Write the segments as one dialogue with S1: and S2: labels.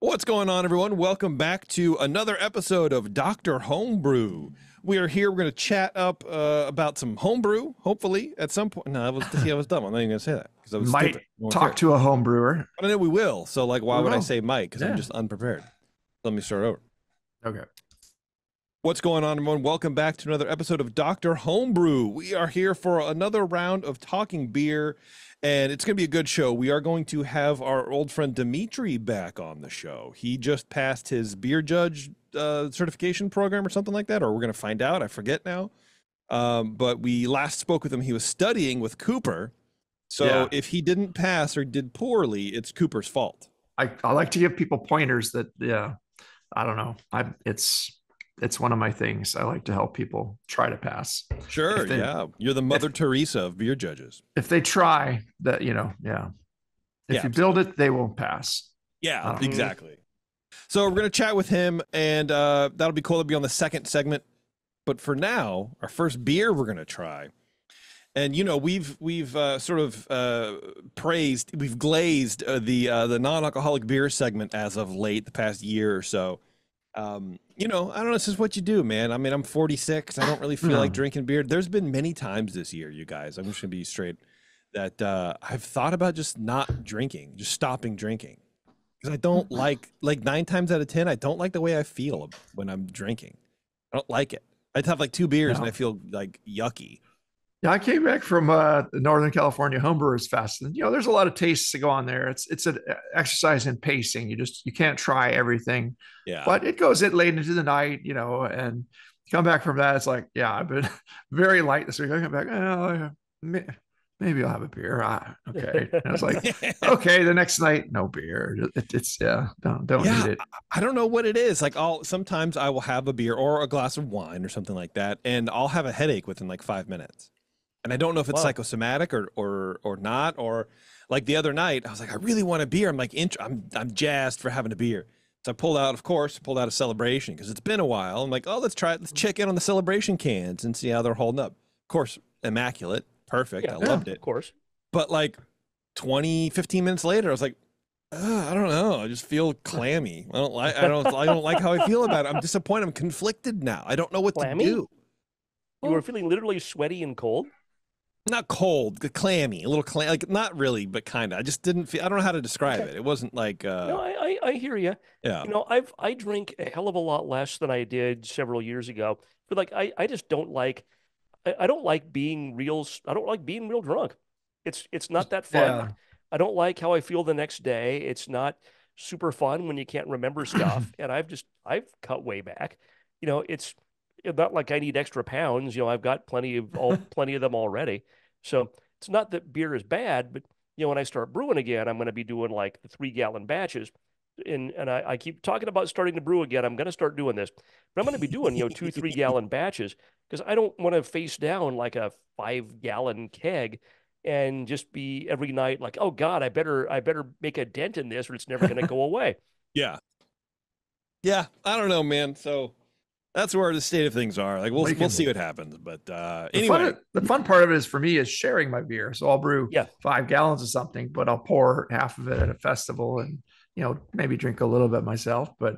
S1: What's going on, everyone? Welcome back to another episode of Dr. Homebrew. We are here. We're going to chat up uh, about some homebrew, hopefully, at some point. No, I was, see, I was dumb. I'm not even going to say that because I was
S2: Might
S1: stupid. I
S2: talk to a
S1: homebrewer. I know we will. So, like, why
S2: We
S1: would I say Mike? Because I'm just unprepared. Let me start over.
S2: Okay.
S1: What's going on, everyone? Welcome back to another episode of Dr. Homebrew. We are here for another round of talking beer, and it's going to be a good show. We are going to have our old friend Dimitri back on the show. He just passed his beer judge uh, certification program or something like that, or we're going to find out. I forget now. Um, but we last spoke with him. He was studying with Cooper. So
S2: Yeah.
S1: if he didn't pass or did poorly, it's Cooper's fault.
S2: I, I like to give people pointers that yeah, I don't know. I it's it's one of my things. I like to help people try to pass.
S1: Sure,
S2: they-
S1: yeah. You're the Mother Teresa of beer judges.
S2: If they try, that you know, yeah. If
S1: Yeah,
S2: you build it, they will pass.
S1: Yeah,
S2: Um,
S1: exactly. So we're gonna chat with him, and uh, that'll be cool. It'll be on the second segment. But for now, our first beer we're gonna try, and you know we've we've uh, sort of uh, praised, we've glazed uh, the uh, the non-alcoholic beer segment as of late, the past year or so. Um, you know, I don't know. This is what you do, man. I mean, I'm 46. I don't really feel like drinking beer. There's been many times this year, you guys. I'm just gonna be straight that uh, I've thought about just not drinking, just stopping drinking because I don't like like nine times out of ten I don't like the way I feel when I'm drinking. I don't like it. I'd have like two beers and I feel like yucky.
S2: Yeah, I came back from uh, the Northern California Homebrewers Fest, and you know, there's a lot of tastes to go on there. It's it's an exercise in pacing. You just you can't try everything,
S1: Yeah,
S2: but it goes in late into the night, you know, and come back from that. It's like, yeah, I've been very light this week. I come back, oh, maybe I'll have a beer. Ah, okay. And I was like, okay, the next night, no beer. It, it's yeah, don't don't
S1: Yeah,
S2: need it.
S1: I don't know what it is. Like I'll sometimes I will have a beer or a glass of wine or something like that, and I'll have a headache within like five minutes. And I don't know if it's psychosomatic or or or not. Or like the other night, I was like, I really want a beer. I'm like, int- I'm I'm jazzed for having a beer. So I pulled out, of course, pulled out a celebration because it's been a while. I'm like, oh, let's try it. Let's check in on the celebration cans and see how they're holding up. Of course, immaculate, perfect.
S3: Yeah,
S1: I loved it.
S3: Of course.
S1: But like 20, 15 minutes later, I was like, I don't know. I just feel clammy. I don't like. I don't. I don't like how I feel about it. I'm disappointed. I'm conflicted now. I don't know what
S3: Clammy?
S1: to do.
S3: You were feeling literally sweaty and cold.
S1: Not cold, clammy, a little clam. Like not really, but kind of. I just didn't feel. I don't know how to describe
S3: Okay.
S1: it. It wasn't like. uh
S3: no, I, I, I hear you.
S1: Yeah.
S3: You know, I've I drink a hell of a lot less than I did several years ago. But like, I, I just don't like. I, I don't like being real. I don't like being real drunk. It's it's not that fun.
S2: Yeah.
S3: I don't like how I feel the next day. It's not super fun when you can't remember stuff. and I've just I've cut way back. You know, it's it's not like I need extra pounds. You know, I've got plenty of all plenty of them already. So it's not that beer is bad, but you know, when I start brewing again, I'm going to be doing like the three gallon batches. And and I, I keep talking about starting to brew again. I'm going to start doing this, but I'm going to be doing you know two three gallon batches because I don't want to face down like a five gallon keg and just be every night like, oh God, I better I better make a dent in this or it's never going to go away.
S1: Yeah. Yeah. I don't know, man. So that's where the state of things are. Like we'll
S2: Well,
S1: we'll see what happens. But uh
S2: The,
S1: anyway.
S2: fun, the fun part of it is for me is sharing my beer. So I'll brew
S3: Yeah.
S2: five gallons of something, but I'll pour half of it at a festival and you know maybe drink a little bit myself. But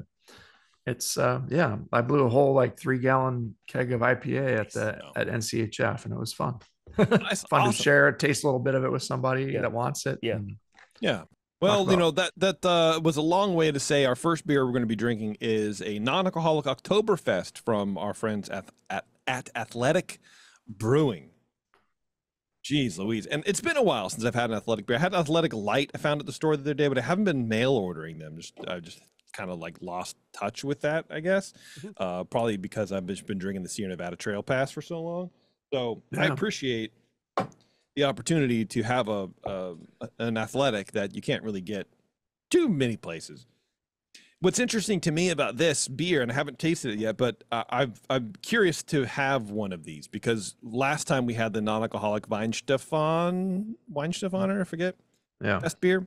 S2: it's uh, yeah, I blew a whole like three gallon keg of IPA at the at NCHF, and it was fun. Fun
S1: Awesome.
S2: to share it, taste a little bit of it with somebody
S3: Yeah.
S2: that wants it.
S3: Yeah.
S2: and-
S1: Yeah. Well, you know that that uh, was a long way to say our first beer we're going to be drinking is a non-alcoholic Oktoberfest from our friends at at, at Athletic Brewing. Jeez, Louise, and it's been a while since I've had an athletic beer. I had an athletic light I found at the store the other day, but I haven't been mail ordering them. Just I just kind of like lost touch with that, I guess.
S3: Mhm.
S1: Uh, probably because I've just been drinking the Sierra Nevada Trail Pass for so long. So I appreciate the opportunity to have a, a an athletic that you can't really get too many places. What's interesting to me about this beer, and I haven't tasted it yet, but uh, I've I'm curious to have one of these because last time we had the non-alcoholic Weihenstephan Weihenstephaner, I forget
S2: yeah.
S1: best beer,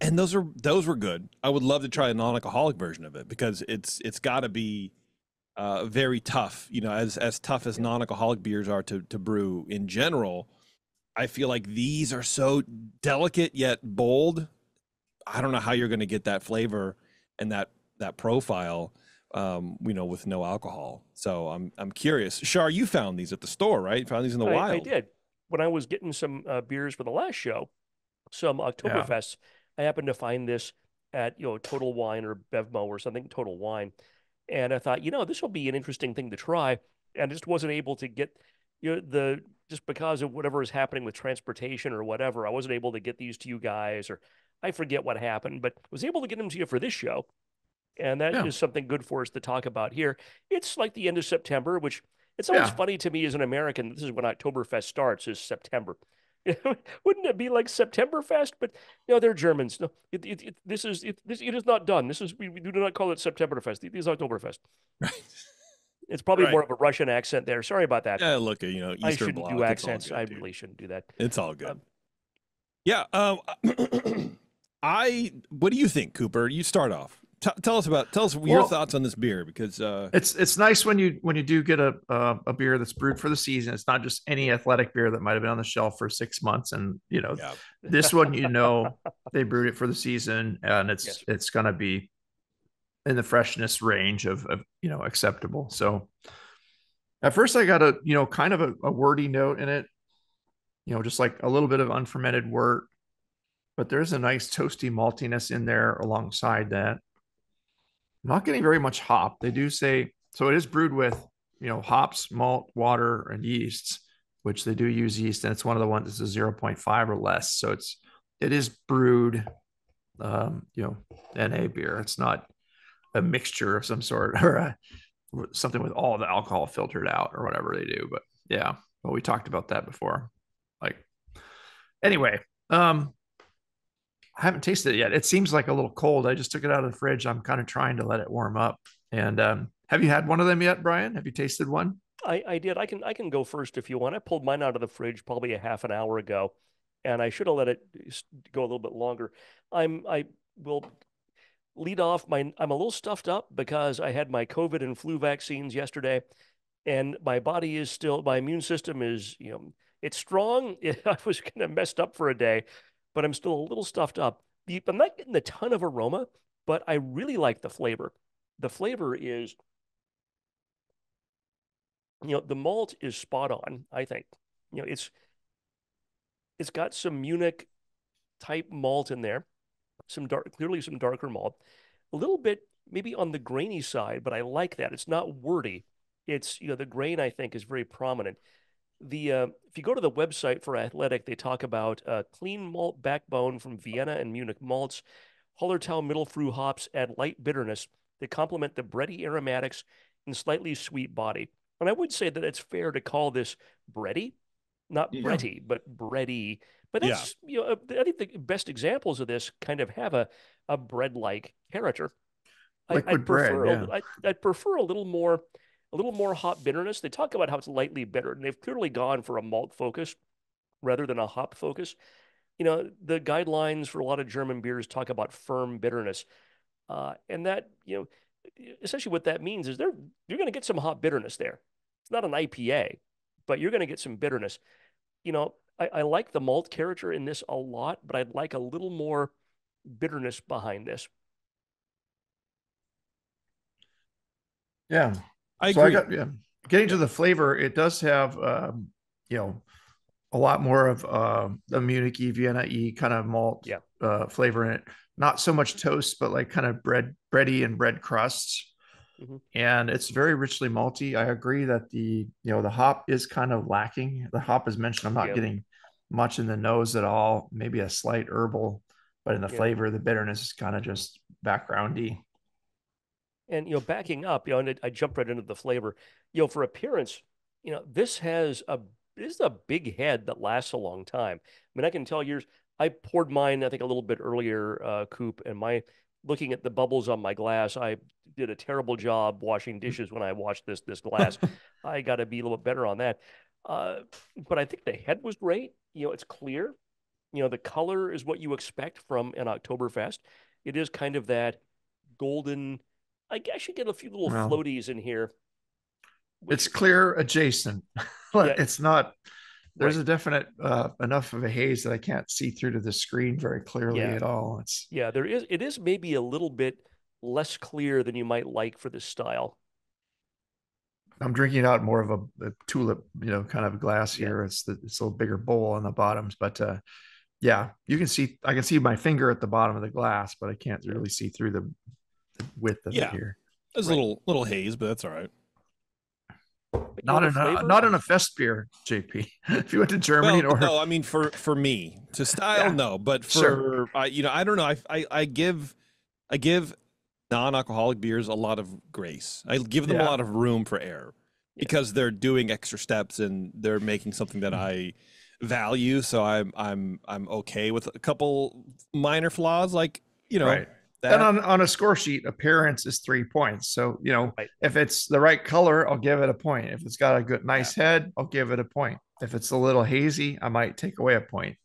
S1: and those are those were good. I would love to try a non-alcoholic version of it because it's it's got to be uh, very tough. You know, as as tough as non-alcoholic beers are to to brew in general. I feel like these are so delicate yet bold. I don't know how you're going to get that flavor and that that profile, um, you know, with no alcohol. So I'm I'm curious. Schar, you found these at the store, right? You found these in the
S3: I,
S1: wild.
S3: I did. When I was getting some uh, beers for the last show, some Oktoberfest, I happened to find this at you know Total Wine or Bevmo or something, Total Wine, and I thought, you know, this will be an interesting thing to try, and I just wasn't able to get you know the just because of whatever is happening with transportation or whatever, I wasn't able to get these to you guys, or I forget what happened, but was able to get them to you for this show, and that is
S2: Yeah.
S3: something good for us to talk about here. It's like the end of September, which it's always
S2: Yeah.
S3: funny to me as an American. This is when Oktoberfest starts, is September. Wouldn't it be like Septemberfest? But you know, they're Germans. No, it, it, it, this is it, this, it is not done. This is we, we do not call it Septemberfest. It is Oktoberfest.
S1: Right.
S3: It's probably
S1: Right.
S3: more of a Russian accent there. Sorry about that.
S1: Yeah, look, you know, Eastern
S3: I shouldn't
S1: Bloc.
S3: do accents.
S1: good,
S3: I
S1: dude.
S3: really shouldn't do that.
S1: It's all good.
S3: Um,
S1: yeah. Um, I. What do you think, Cooper? You start off. T- tell us about. Tell us your
S2: Well-
S1: thoughts on this beer because uh,
S2: It's it's nice when you when you do get a uh, a beer that's brewed for the season. It's not just any athletic beer that might have been on the shelf for six months, and you know
S1: yeah,
S2: this one you know they brewed it for the season, and it's
S3: Yes.
S2: it's gonna be in the freshness range of, of you know acceptable. So at first I got a you know kind of a, a wordy note in it, you know just like a little bit of unfermented wort, but there's a nice toasty maltiness in there alongside that. Not getting very much hop. They do say so. It is brewed with you know hops, malt, water, and yeasts, which they do use yeast, and it's one of the ones that's a zero point five or less. So it's it is brewed, um, you know, NA beer. It's not a mixture of some sort or a, something with all the alcohol filtered out or whatever they do. But yeah, well, we talked about that before. Like, anyway, um, I haven't tasted it yet. It seems like a little cold. I just took it out of the fridge. I'm kind of trying to let it warm up. And um, have you had one of them yet, Brian? Have you tasted one?
S3: I, I did. I can I can go first if you want. I pulled mine out of the fridge probably a half an hour ago, and I should have let it go a little bit longer. I'm I will lead off. My I'm a little stuffed up because I had my COVID and flu vaccines yesterday, and my body is still my immune system is you know it's strong. I was kind of messed up for a day, but I'm still a little stuffed up. I'm not getting a ton of aroma, but I really like the flavor. The flavor is you know the malt is spot on i think. You know it's it's got some munich type malt in there some dark clearly some darker malt. A little bit maybe on the grainy side but i like that. It's not wordy. It's you know the grain i think is very prominent the uh, if you go to the website for athletic they talk about uh, clean malt backbone from vienna and munich malts Hallertau Mittelfrüh hops add light bitterness that complement the bready aromatics and slightly sweet body and I would say that it's fair to call this bready, not
S2: Yeah.
S3: bready, but bready. But
S1: Yeah.
S3: that's you know, I think the best examples of this kind of have a a bread-like character. I,
S2: Liquid
S3: I'd prefer
S2: bread,
S3: a, I, I'd prefer a little more a little more hop bitterness. They talk about how it's lightly bitter, and they've clearly gone for a malt focus rather than a hop focus. You know, the guidelines for a lot of German beers talk about firm bitterness, uh, and that you know, essentially what that means is they're you're going to get some hop bitterness there. It's not an IPA, but you're going to get some bitterness. You know, I, I like the malt character in this a lot, but I'd like a little more bitterness behind this.
S2: Yeah.
S1: I
S2: so
S1: agree.
S2: I got yeah. Getting to the flavor, it does have um, you know a lot more of uh, the Munich E, Vienna E kind of malt
S3: Yeah.
S2: uh, flavor in it. Not so much toast, but like kind of bread, bready and bread crusts.
S3: Mhm.
S2: And it's very richly malty. I agree that the you know the hop is kind of lacking. The hop is mentioned. I'm not
S3: Yeah.
S2: getting much in the nose at all. Maybe a slight herbal, but in the
S3: Yeah.
S2: flavor, the bitterness is kind of just backgroundy.
S3: And you know, backing up, you know, and it, I jumped right into the flavor. You know, for appearance, you know, this has a this is a big head that lasts a long time. I mean, I can tell yours. I poured mine, I think, a little bit earlier, uh, Coop, and my looking at the bubbles on my glass, I did a terrible job washing dishes when I washed this this glass. I got to be a little bit better on that. Uh, but I think the head was great. You know, it's clear. You know, the color is what you expect from an Oktoberfest. It is kind of that golden. I guess you get a few little
S2: Well,
S3: floaties in here.
S2: It's clear adjacent. but
S3: Yeah.
S2: It's not there's
S3: Right.
S2: a definite uh, enough of a haze that I can't see through to the screen very clearly
S3: Yeah.
S2: at all. It's
S3: Yeah, there is. It is maybe a little bit less clear than you might like for this style.
S2: I'm drinking out more of a, a tulip, you know, kind of glass
S3: Yeah.
S2: here. It's the it's a little bigger bowl on the bottoms, but uh, yeah, you can see I can see my finger at the bottom of the glass, but I can't really see through the, the width of
S1: Yeah.
S2: it here.
S1: There's
S3: Right.
S1: a little little haze, but that's all right.
S3: But
S2: Not in a, not in a fest beer, JP. if you went to Germany
S1: Well,
S2: or
S1: no, I mean for for me to style,
S2: Yeah.
S1: no, but for
S2: Sure.
S1: I, you know, I don't know. I, I I give I give non-alcoholic beers a lot of grace. I give them a lot of room for error
S3: Yeah.
S1: because they're doing extra steps and they're making something that mm-hmm. I value. So I'm I'm I'm okay with a couple minor flaws, like you know
S2: right.
S1: That.
S2: And on, on a score sheet, appearance is three points. So, you know,
S3: Right.
S2: if it's the right color, I'll give it a point. If it's got a good, nice head, I'll give it a point. If it's a little hazy, I might take away a point,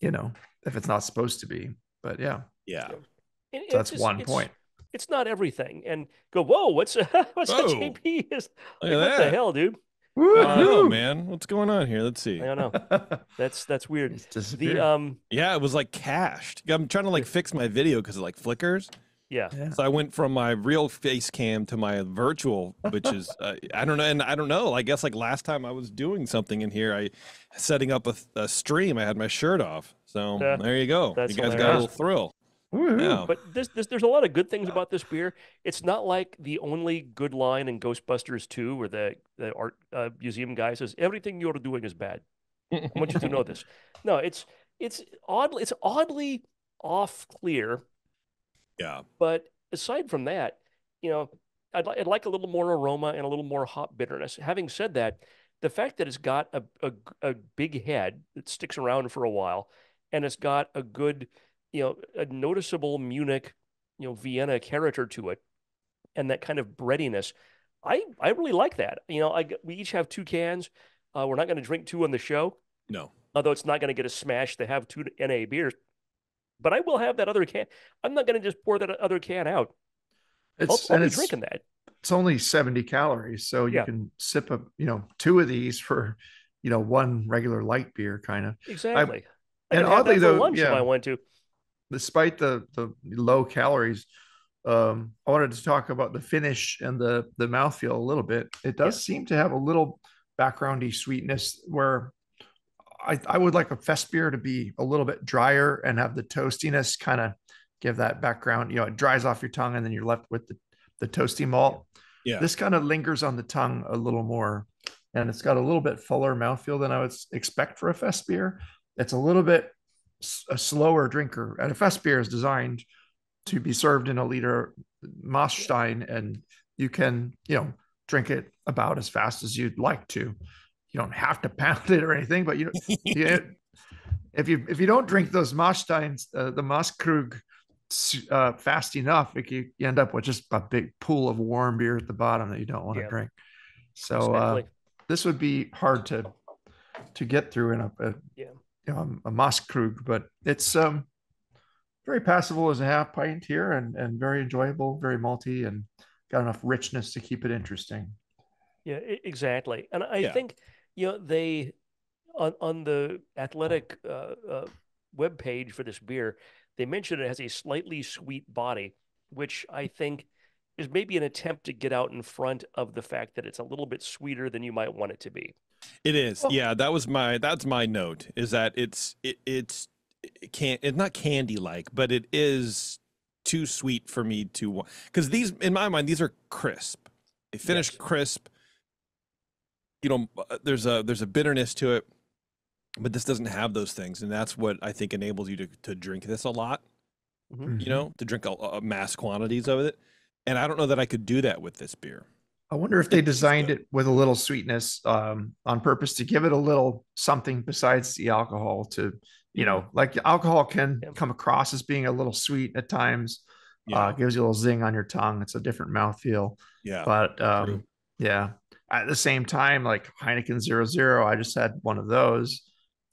S2: you know, if it's not supposed to be. But yeah,
S1: yeah.
S3: And- and
S2: so that's
S3: just-
S2: one
S3: it's-
S2: point.
S3: It's not everything. And go, whoa, what's what's
S1: Whoa.
S3: that JP is? Like,
S1: at
S3: what the hell, dude?
S1: I don't know, man. What's going on here? Let's see.
S3: I don't know.
S2: know.
S3: That's that's weird.
S2: It's.
S3: The um,
S1: Yeah, it was like cached. I'm trying to like fix my video because it like flickers.
S3: yeah,
S2: yeah.
S1: So I went from my real face cam to my virtual, which is uh, I don't know, and I don't know. I guess like last time I was doing something in here, I setting up a, a stream. I had my shirt off, so
S3: Yeah,
S1: there you go.
S3: that's
S1: you guys got a little thrill.
S2: Woohoo.
S1: Yeah.
S3: but this, this there's a lot of good things about this beer. It's not like the only good line in Ghostbusters 2 where the the art uh, museum guy says everything you're doing is bad. I want you to know this. No, it's it's oddly it's oddly off clear,
S1: Yeah,
S3: but aside from that, you know, I'd, li- I'd like a little more aroma and a little more hop bitterness. Having said that, the fact that it's got a, a, a big head that sticks around for a while and it's got a good, you know, a noticeable Munich, you know, Vienna character to it and that kind of breadiness, I, I really like that. You know, I we each have two cans. Uh, we're not going to drink two on the show,
S1: no,
S3: although it's not going to get a smash to have two NA beers. But I will have that other can. I'm not going to just pour that other can out. I'll,
S2: It's,
S3: I'll
S2: and
S3: be
S2: it's,
S3: drinking that.
S2: it's only 70 calories. So you
S3: Yeah.
S2: can sip a, you know, two of these for, you know, one regular light beer kind of.
S3: Exactly. I
S2: and oddly though,
S3: lunch if
S2: yeah.
S3: I went to.
S2: Despite the the low calories um i wanted to talk about the finish and the the mouthfeel a little bit. It does seem to have a little backgroundy sweetness where i i would like a fest beer to be a little bit drier and have the toastiness kind of give that background. You know it dries off your tongue and then you're left with the the toasty malt.
S1: Yeah.
S2: this kind of lingers on the tongue a little more and it's got a little bit fuller mouthfeel than i would expect for a fest beer it's a little bit a slower drinker and a fest beer is designed to be served in a liter Mossstein and you can you know drink it about as fast as you'd like to you don't have to pound it or anything but you you if you if you don't drink those Mosssteins uh, the Masskrug uh, fast enough it, you, you end up with just a big pool of warm beer at the bottom that you don't want to
S3: Yeah.
S2: drink so uh, this would be hard to to get through in a, a
S3: Yeah.
S2: You know, a Masskrug, but it's um very passable as a half pint here and and very enjoyable, very malty, and got enough richness to keep it interesting.
S3: Yeah, exactly. And I
S1: Yeah.
S3: think, you know, they on on the athletic uh, uh, web page for this beer, they mention it has a slightly sweet body, which I think is maybe an attempt to get out in front of the fact that it's a little bit sweeter than you might want it to be.
S1: It is. Yeah, that was my that's my note. Is that it's it, it's it can't it's not candy like, but it is too sweet for me to because these in my mind these are crisp. They finish
S3: Yes.
S1: crisp. You know, uh, there's a there's a bitterness to it, but this doesn't have those things, and that's what I think enables you to to drink this a lot.
S3: Mhm.
S1: You know, to drink a, a mass quantities of it, and I don't know that I could do that with this beer.
S2: I wonder if they designed it with a little sweetness um, on purpose to give it a little something besides the alcohol. To you know, like alcohol can come across as being a little sweet at times.
S1: Yeah,
S2: Uh, gives you a little zing on your tongue. It's a different mouthfeel.
S1: yeah,
S2: but um
S1: true.
S2: yeah at the same time like heineken zero zero i just had one of those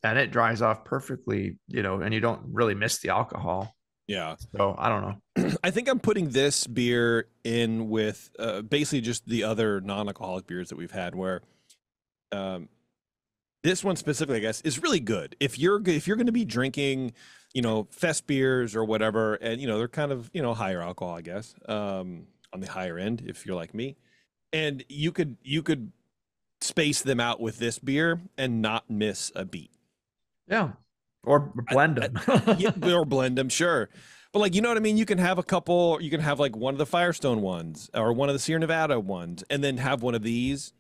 S2: and it dries off perfectly you know and you don't really miss the alcohol
S1: yeah.
S2: so i don't know
S1: I think I'm putting this beer in with uh, basically just the other non-alcoholic beers that we've had, where um, this one specifically, I guess, is really good. If you're if you're going to be drinking, you know, fest beers or whatever, and you know they're kind of you know higher alcohol, I guess, um, on the higher end. If you're like me, and you could you could space them out with this beer and not miss a beat.
S2: Yeah. Or blend them.
S1: yeah, or blend them, sure. But like, you know what I mean? You can have a couple. You can have like one of the Firestone ones or one of the Sierra Nevada ones, and then have one of these.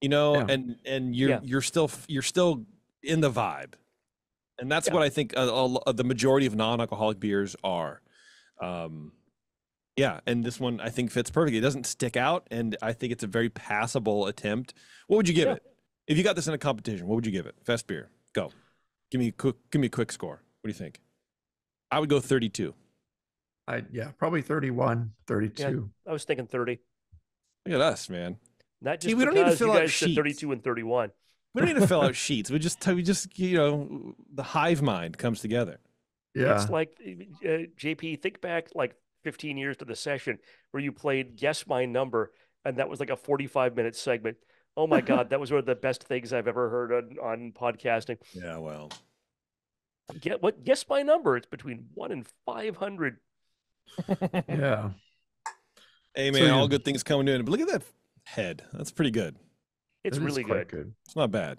S1: You know,
S2: Yeah.
S1: and and you're
S3: Yeah.
S1: you're still you're still in the vibe, and that's what I think a lo- the majority of non-alcoholic beers are. Um, yeah, and this one I think fits perfectly. It doesn't stick out, and I think it's a very passable attempt. What would you give it if you got this in a competition? What would you give it? Fest beer, go. Give me a quick, give me a quick score. What do you think? I would go 32.
S2: I, yeah, probably 31, 32.
S3: I was thinking 30.
S1: Look at us, man.
S3: Not just
S1: See, we don't need to fill
S3: you
S1: out
S3: said
S1: sheets.
S3: 32 and 31.
S1: We don't need to fill out sheets. We just, we just, you know, the hive mind comes together.
S2: Yeah.
S3: It's like uh, JP, think back like 15 years to the session where you played Guess My Number, and that was like a 45 minute segment. Oh my God, that was one of the best things I've ever heard on, on podcasting.
S1: Yeah, well,
S3: Get what? Guess my number. It's between one and 500.
S2: yeah.
S1: hey
S2: So
S1: all good things coming to an end. But look at that head. That's pretty good.
S3: It's
S2: It is
S3: really
S2: quite
S3: good.
S1: It's not bad.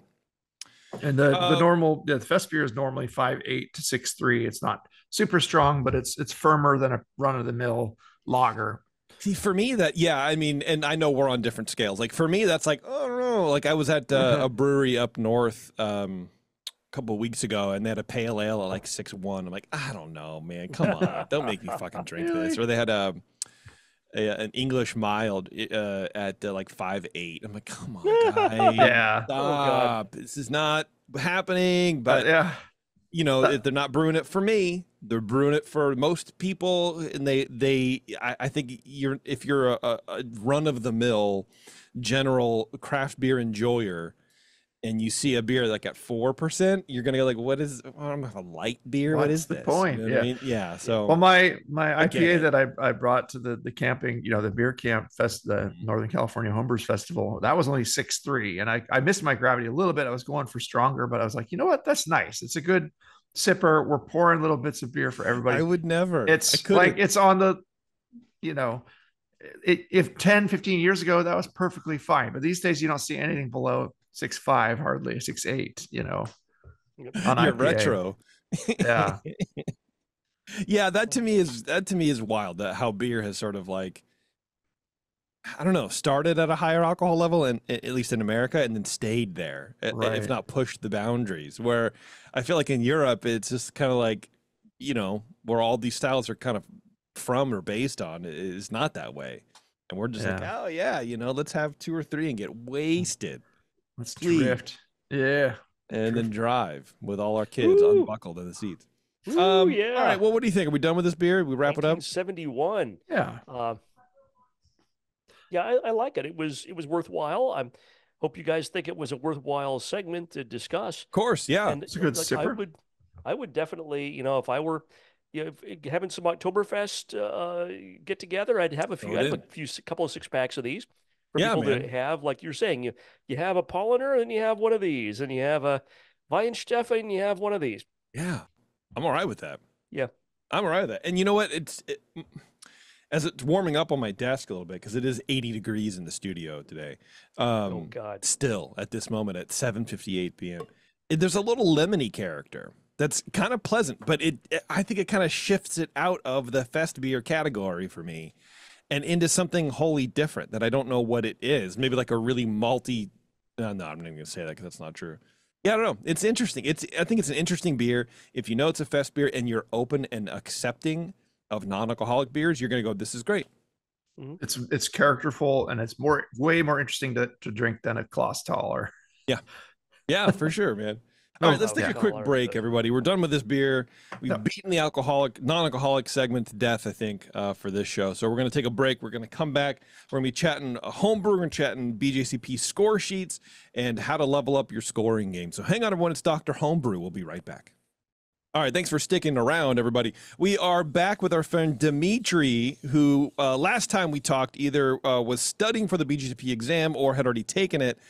S2: And the,
S1: Um,
S2: the normal yeah, the fest beer is normally five eight to six three. It's not super strong, but it's it's firmer than a run of the mill lager.
S1: See, for me, that yeah, I mean, and I know we're on different scales. Like for me, that's like don't know. Like I was at uh,
S2: Mhm.
S1: a brewery up north um, a couple of weeks ago, and they had a pale ale at like six one. I'm like, I don't know, man. Come on, don't make me fucking drink this. Or they had a, a an English mild uh, at uh, like five eight. I'm like, come on, guys,
S2: Yeah.
S1: stop. this is not happening.
S2: But
S1: But
S2: yeah.
S1: you know if they're not brewing it for me they're brewing it for most people and they they i, I think you're if you're a, a- a run-of-the-mill general craft beer enjoyer and you see a beer like at four percent you're gonna go like what is I'm a light beer what
S2: What's the
S1: this?
S2: point?
S1: You know what I
S2: Yeah.
S1: mean? yeah so
S2: Well, my my IPA that I, I brought to the the camping, you know, the beer camp fest, the mm-hmm. Northern California Homebrewers Festival, that was only six three, and I I missed my gravity a little bit. I was going for stronger, but I was like, you know what, that's nice. It's a good sipper. We're pouring little bits of beer for everybody.
S1: i would never
S2: it's like it's on the you know it, if 10 15 years ago that was perfectly fine but these days you don't see anything below six five hardly six eight you know on
S1: You're
S2: IPA.
S1: retro
S2: Yeah.
S1: yeah that to me is that to me is wild that how beer has sort of like i don't know started at a higher alcohol level and at least in america and then stayed there a- a- if not pushed the boundaries where i feel like in europe it's just kind of like you know where all these styles are kind of from or based on it is not that way. And we're just like oh yeah you know let's have two or three and get wasted.
S2: Let's
S1: Please.
S2: drift. Yeah.
S1: And then drive with all our kids
S3: Woo.
S1: unbuckled in the seats.
S3: Ooh,
S1: um,
S3: yeah.
S1: all right well what do you think? Are we done with this beer? We wrap it up?
S3: Seventy one.
S2: yeah.
S3: Uh, yeah, I, I like it. It was it was worthwhile. I hope you guys think it was a worthwhile segment to discuss.
S1: Of course, yeah.
S3: and
S2: it's a good
S3: like, I would, I would definitely, you know, if I were, you know, if, having some Oktoberfest uh, get together, I'd have a few,
S1: it
S3: I'd have a few, a couple of six packs of these for
S1: Yeah,
S3: people
S1: man.
S3: to have. Like you're saying, you you have a Paulaner and you have one of these, and you have a Weihenstephan and you have one of these.
S1: Yeah. I'm all right with that.
S3: Yeah.
S1: I'm all right with that. And you know what? It's it, as it's warming up on my desk a little bit because it is 80 degrees in the studio today. Um,
S3: oh God,
S1: still at this moment at 7:58 p.m. It, there's a little lemony character that's kind of pleasant, but it, it- I think it kind of shifts it out of the fest beer category for me and into something wholly different that I don't know what it is. Maybe like a really malty. No, no, I'm not even gonna say that because that's not true. Yeah, I don't know. It's interesting. It's I think it's an interesting beer. If you know it's a fest beer and you're open and accepting of non-alcoholic beers, you're gonna go, "This is great."
S2: it's it's characterful and it's more way more interesting to, to drink than a Clausthal or
S1: Yeah, yeah, for sure, man. All right, let's take
S2: yeah.
S1: a quick break, everybody. We're done with this beer. We've
S2: Yeah.
S1: beaten the alcoholic, non-alcoholic segment to death, I think, uh, for this show. So we're going to take a break. We're going to come back. We're going to be chatting a homebrew. We're going to chatting BJCP score sheets and how to level up your scoring game. So hang on, everyone. It's Dr. Homebrew. We'll be right back. All right, thanks for sticking around, everybody. We are back with our friend Dimitri, who uh, last time we talked either uh, was studying for the BJCP exam or had already taken it.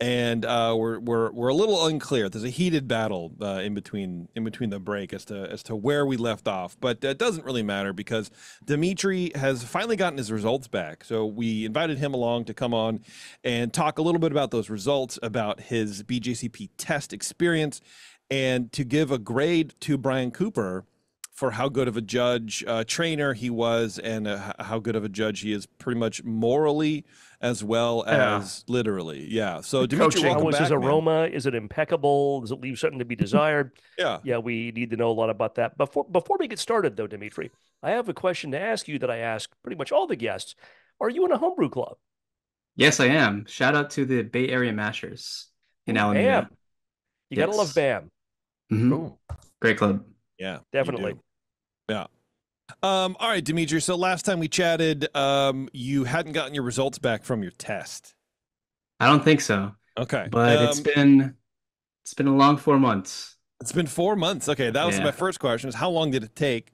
S1: and uh, we're we're we're a little unclear. There's a heated battle uh, in between in between the break as to as to where we left off, but it doesn't really matter because Dimitri has finally gotten his results back. So we invited him along to come on and talk a little bit about those results, about his BJCP test experience, and to give a grade to Brian Cooper for how good of a judge uh, trainer he was and uh, how good of a judge he is pretty much morally as well
S2: Yeah.
S1: as literally yeah so
S2: The
S1: Dimitri,
S2: coaching.
S3: How was his
S1: back, man.
S3: aroma? Is it impeccable? Does it leave something to be desired?
S1: yeah
S3: Yeah, we need to know a lot about that. Before before we get started, though, Dimitri, I have a question to ask you that I ask pretty much all the guests. Are you in a homebrew club?
S4: Yes, I am. Shout out to the Bay Area Mashers in
S3: Ooh,
S4: Alameda.
S3: Bam. You gotta love BAM,
S4: Mhm.
S2: Cool.
S4: Great club.
S1: yeah
S3: definitely.
S1: yeah um all right dimitri so last time we chatted um you hadn't gotten your results back from your test
S4: I don't think so,
S1: okay
S4: but it's been it's been a long four months.
S1: It's been four months. Okay, that was my first question: is how long did it take?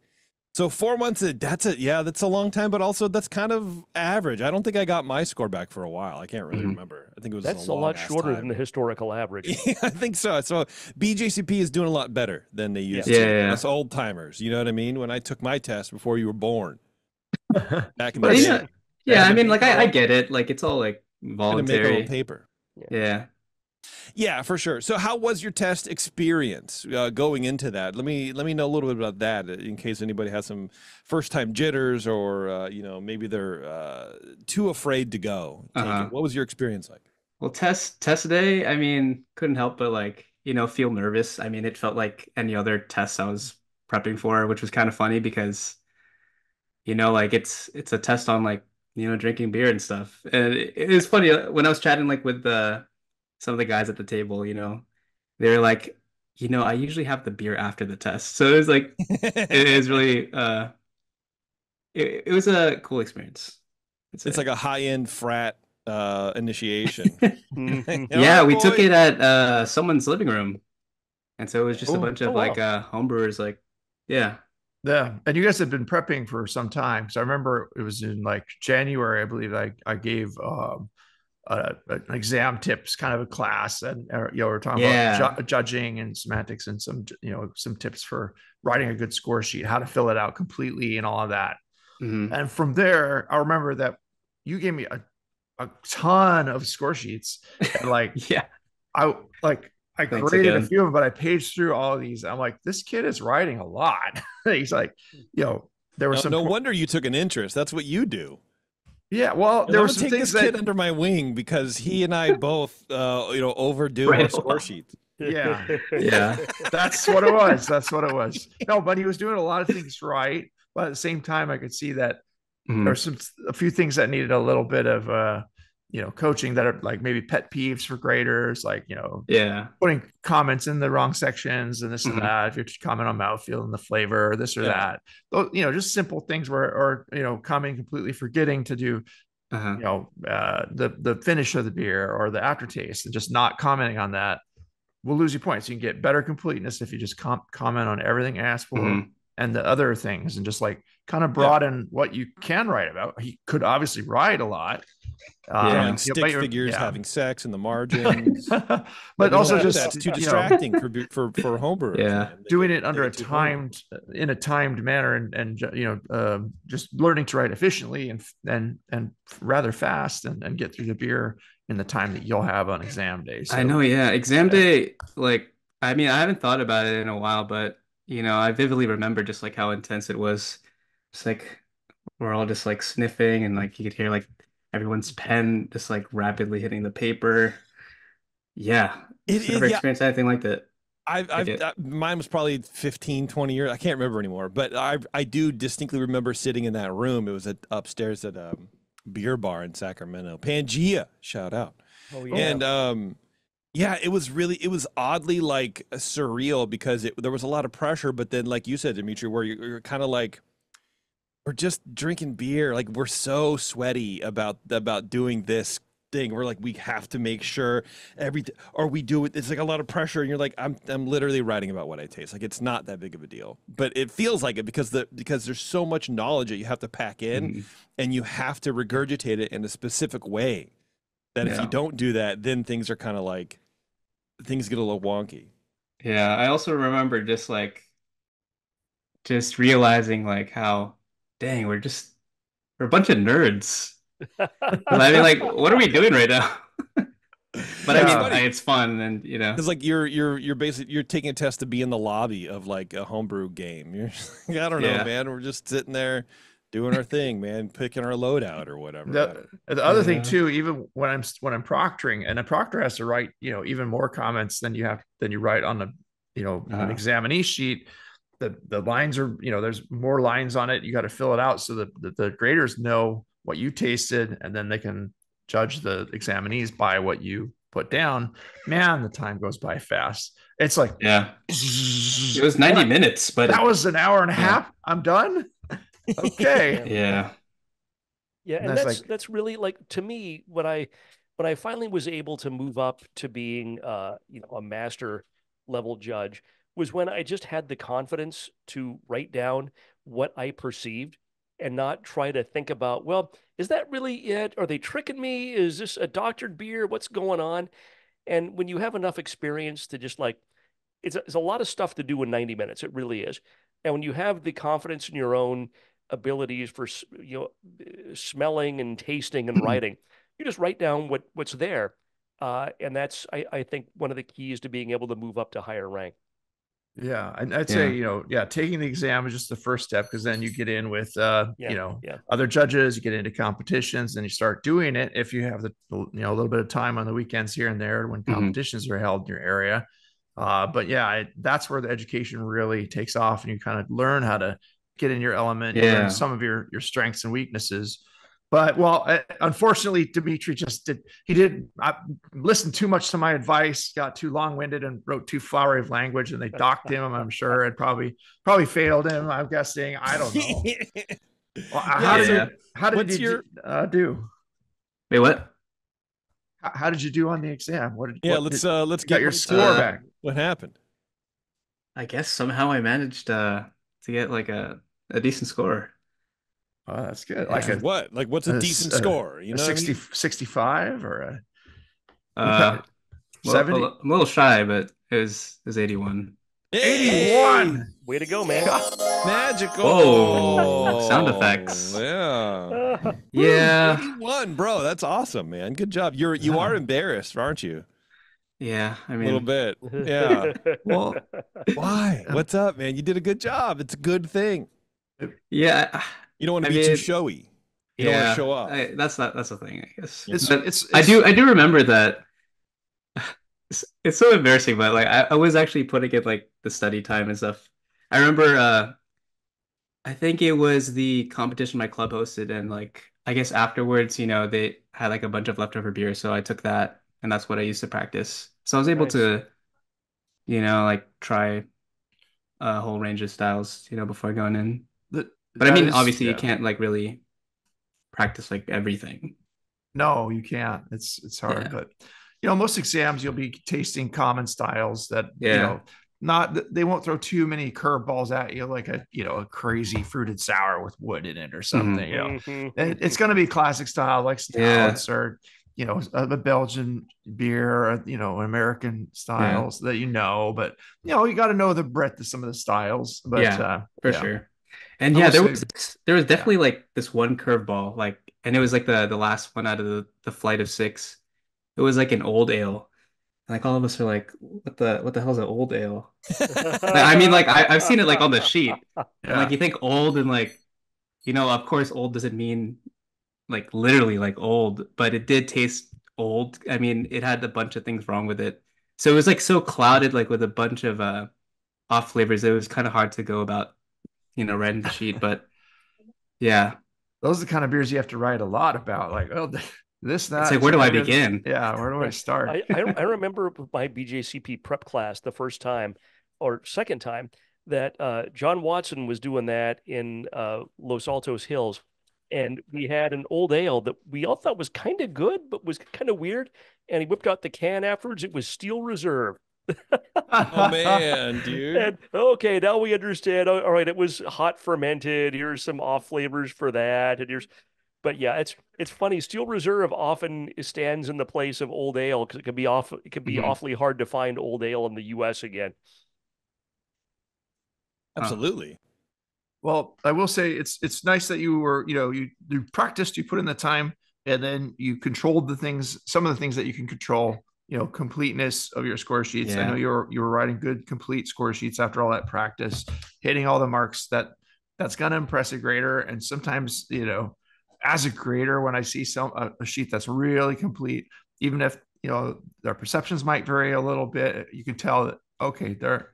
S1: So four months. uh, That's it. Yeah, that's a long time, but also that's kind of average. I don't think I got my score back for a while. I can't really
S4: Mhm.
S1: remember. I think it was
S3: That's
S1: a,
S3: a lot shorter
S1: time.
S3: than the historical average.
S1: Yeah, I think so. So BJCP is doing a lot better than they used
S4: Yeah,
S1: to.
S4: yeah, yeah.
S1: Us old timers, you know what I mean? When I took my test before you were born, back in the
S4: But
S1: day,
S4: you yeah, I mean, like I, I get it. Like it's all like
S1: had to make our own
S4: voluntary.
S1: paper.
S4: Yeah.
S1: Yeah, for sure. So, how was your test experience uh, going into that? Let me let me know a little bit about that, uh, in case anybody has some first time jitters, or uh, you know maybe they're uh, too afraid to go.
S4: Uh-huh.
S1: What was your experience like?
S4: Well, test test day, I mean, couldn't help but like, you know, feel nervous. I mean, it felt like any other test I was prepping for, which was kind of funny because, you know, like it's it's a test on like, you know, drinking beer and stuff. And it, it was funny uh, when I was chatting like with the some of the guys at the table, you know, they were like, you know, I usually have the beer after the test. So it was like it is really uh it, it was a cool experience. I'd
S1: it's
S4: say.
S1: like a high end frat uh, initiation.
S3: Mhm.
S4: Yeah,
S1: Alright,
S4: we took it at uh someone's living room. And so it was just a
S2: Oh,
S4: bunch
S3: oh,
S4: of like
S3: wow.
S4: uh homebrewers like yeah.
S2: Yeah, and you guys have been prepping for some time. So I remember it was in like January, I believe. I I gave um, a, an exam tips kind of a class, and uh, you know we're talking
S4: Yeah.
S2: about ju- judging and semantics and some you know some tips for writing a good score sheet, how to fill it out completely, and all of that.
S4: Mhm.
S2: And from there, I remember that you gave me a, a ton of score sheets. And like
S4: Yeah.
S2: I like I
S4: Thanks
S2: graded a few of them, but I paged through all of these. I'm like, this kid is writing a lot. He's like, you know, there were
S1: No,
S2: some
S1: no wonder you took an interest. That's what you do.
S2: Yeah, well, there
S1: I'm
S2: were some
S1: take
S2: things
S1: this kid
S2: that
S1: under my wing because he and I both, uh, you know, overdo our score sheets.
S2: Yeah.
S4: Yeah.
S2: that's what it was. That's what it was. No, but he was doing a lot of things right. But at the same time, I could see that
S4: Mhm.
S2: there were some a few things that needed a little bit of uh, you know, coaching that are like maybe pet peeves for graders, like you know,
S4: Yeah.
S2: putting comments in the wrong sections and this and
S4: Mhm.
S2: that. If you're comment on mouthfeel and the flavor, or this or
S1: Yeah.
S2: that. Those, you know, just simple things where, or you know, coming completely forgetting to do,
S4: Uh-huh.
S2: you know, uh, the the finish of the beer or the aftertaste, and just not commenting on that will lose you points. You can get better completeness if you just com- comment on everything asked for
S4: Mhm.
S2: and the other things, and just like kind of broaden what you can write about. He could obviously write a lot. Um,
S4: Yeah.
S1: Drawing
S2: you know,
S1: stick
S2: you're-
S1: figures,
S2: yeah.
S1: having sex in the margins.
S2: but
S1: we don't
S2: also just
S1: that. it's too
S2: you know,
S1: distracting for bu- for for homebrewers.
S4: Yeah.
S2: doing it under a
S1: get too
S2: timed in a timed manner and and you know um, just learning to write efficiently and and and rather fast and, and get through the beer in the time that you'll have on exam day.
S4: I know, yeah. Exam day, like, I mean, I haven't thought about it in a while, but you know, I vividly remember just like how intense it was. It's like we're all just like sniffing, and like you could hear like everyone's pen just like rapidly hitting the paper. Yeah,
S1: It-
S4: Just
S1: it-
S4: never
S1: yeah.
S4: experienced anything like that.
S1: I've, I've
S4: get-
S1: uh, mine was probably 15, 20 years. I can't remember anymore, but I I do distinctly remember sitting in that room. It was at, upstairs at a beer bar in Sacramento. Pangaea, shout out.
S3: Oh yeah.
S1: And um, yeah, it was really it was oddly like surreal because it, there was a lot of pressure, but then like you said, Dimitri, where you're, you're kind of like we're just drinking beer, like we're so sweaty about about doing this thing. We're like we have to make sure every or we do it. It's like a lot of pressure, and you're like I'm I'm literally writing about what I taste. Like it's not that big of a deal, but it feels like it because the because there's so much knowledge that you have to pack in
S4: Mhm.
S1: and you have to regurgitate it in a specific way that if you don't do that, then things are kind of like things get a little wonky.
S4: Yeah, I also remember just like just realizing like how dang, we're just we're a bunch of nerds. I mean, like, what are we doing right now? But I mean,
S1: funny.
S4: It's fun and you know,
S1: It's like you're you're you're basically you're taking a test to be in the lobby of like a homebrew game. You're like, I don't know,
S4: Yeah.
S1: man. We're just sitting there doing our thing, man, picking our loadout or whatever.
S2: The, the other thing too, even when I'm when I'm proctoring, and a proctor has to write, you know, even more comments than you have than you write on the, you know, an
S4: Uh-huh.
S2: examinee sheet. The the lines are, you know, there's more lines on it. You got to fill it out so that the, the graders know what you tasted, and then they can judge the examinees by what you put down. Man, the time goes by fast. It's like
S4: yeah, it was 90 minutes, but
S2: That was an hour and a
S4: Yeah.
S2: half. I'm done. Okay.
S4: yeah,
S3: Yeah, and
S2: That's
S3: that's
S2: like-
S3: that's really like to me when I when I finally was able to move up to being uh you know a master level judge was when I just had the confidence to write down what I perceived and not try to think about, well, is that really it? Are they tricking me? Is this a doctored beer? What's going on? And when you have enough experience to just like it's a, it's a lot of stuff to do in 90 minutes. It really is. And when you have the confidence in your own abilities for you know smelling and tasting and writing, you just write down what what's there, uh, and that's I, I think one of the keys to being able to move up to higher rank.
S2: Yeah, and I'd
S4: Yeah.
S2: say you know, yeah, taking the exam is just the first step because then you get in with uh,
S3: Yeah,
S2: you know,
S3: yeah.
S2: other judges, you get into competitions, and you start doing it. If you have the you know a little bit of time on the weekends here and there when
S4: Mhm.
S2: competitions are held in your area, uh, but yeah, it, that's where the education really takes off, and you kind of learn how to get in your element,
S4: Yeah.
S2: some of your your strengths and weaknesses. But well, uh, unfortunately, Dimitri just did. He did I listened too much to my advice, got too long winded, and wrote too flowery of language, and they docked him. I'm sure it probably probably failed him. I'm guessing. I don't know. Well, how did
S4: Yeah.
S2: you, how did
S1: What's
S2: you
S1: your-
S2: uh, do?
S4: wait, what?
S2: How, how did you do on the exam? What did
S1: yeah,
S2: what
S1: let's
S2: did-
S1: uh let's get
S2: your score
S1: uh,
S2: back?
S1: What happened?
S4: I guess somehow I managed uh to get like a a decent score.
S2: Oh, that's good. Like
S4: Yeah.
S2: a,
S1: what? Like what's a
S2: a
S1: decent
S2: s- uh,
S1: score? You
S2: a
S1: know, what I mean?
S2: 65 or a
S4: Uh, well,
S2: 70?
S4: a, a little shy, but it was it was 81.
S2: 81.
S3: Way to go, man!
S1: magical.
S4: Whoa, sound effects.
S1: Yeah.
S4: Yeah,
S1: 81, bro. That's awesome, man. Good job. You're you are embarrassed, aren't you?
S4: yeah. I mean
S1: a little bit. Yeah.
S2: Well,
S1: Why?
S2: Um,
S1: What's up, man? You did a good job. It's a good thing.
S4: yeah,
S1: You don't want to
S4: I
S1: be too showy. You don't want
S4: yeah.
S1: to show off.
S4: I, that's not that's the thing, I guess.
S2: it's,
S4: But
S2: it's,
S4: I do I do remember that. It's, it's so embarrassing, but like I, I was actually putting in like the study time and stuff. I remember uh I think it was the competition my club hosted and like I guess afterwards, you know, they had like a bunch of leftover beer, so I took that and that's what I used to practice. So I was able
S3: Nice.
S4: to, you know, like try a whole range of styles, you know, before going in.
S2: The-
S4: But I mean,
S2: is-
S4: obviously
S2: yeah.
S4: you can't like really practice like everything.
S2: No, you can't. It's it's hard,
S4: Yeah.
S2: but you know, most exams you'll be tasting common styles that you know not they won't throw too many curveballs at you like a you know a crazy fruited sour with wood in it or something. You know,
S3: Mhm.
S2: And it's going to be classic style like
S4: Yeah.
S2: stouts or you know a, a Belgian beer, or, you know American styles that you know, but you know you got to know the breadth of some of the styles. But
S4: Yeah,
S2: uh,
S4: For
S2: yeah.
S4: sure. And yeah, there
S2: say-
S4: was there was definitely like this one curveball, like, and it was like the the last one out of the the flight of six. It was like an old ale. And like all of us are like, what the what the hell is an old ale? Like, I mean, like I, I've seen it like on the sheet. And like you think old and like, you know, of course old doesn't mean like literally like old, but it did taste old. I mean, it had a bunch of things wrong with it. So it was like so clouded, like with a bunch of uh off flavors. It was kind of hard to go about, you know, writing the sheet. But yeah,
S2: those are the kind of beers you have to write a lot about. Like, oh, this that.
S4: it's like where do I
S2: that,
S4: begin?
S2: Yeah, where do I start?
S3: I, I, I remember my BJCP prep class the first time or second time that uh, John Watson was doing that in uh, Los Altos Hills. And we had an old ale that we all thought was kind of good, but was kind of weird. And he whipped out the can afterwards. It was Steel Reserve.
S1: Oh man, dude.
S3: And okay, now we understand. Oh, All right, it was hot fermented. Here's some off flavors for that. And here's but yeah, it's it's funny. Steel Reserve often stands in the place of Old Ale because it can be off. It can be
S4: Mhm.
S3: awfully hard to find Old Ale in the U.S. again.
S1: Absolutely.
S2: Well, I will say it's it's nice that you were, you know, you you practiced, you put in the time, and then you controlled the things, some of the things that you can control, you know, completeness of your score sheets. I know you're you were writing good complete score sheets after all that practice, hitting all the marks that that's gonna impress a grader. And sometimes, you know, as a grader, when I see some a, sheet that's really complete, even if you know their perceptions might vary a little bit, you can tell that okay, they're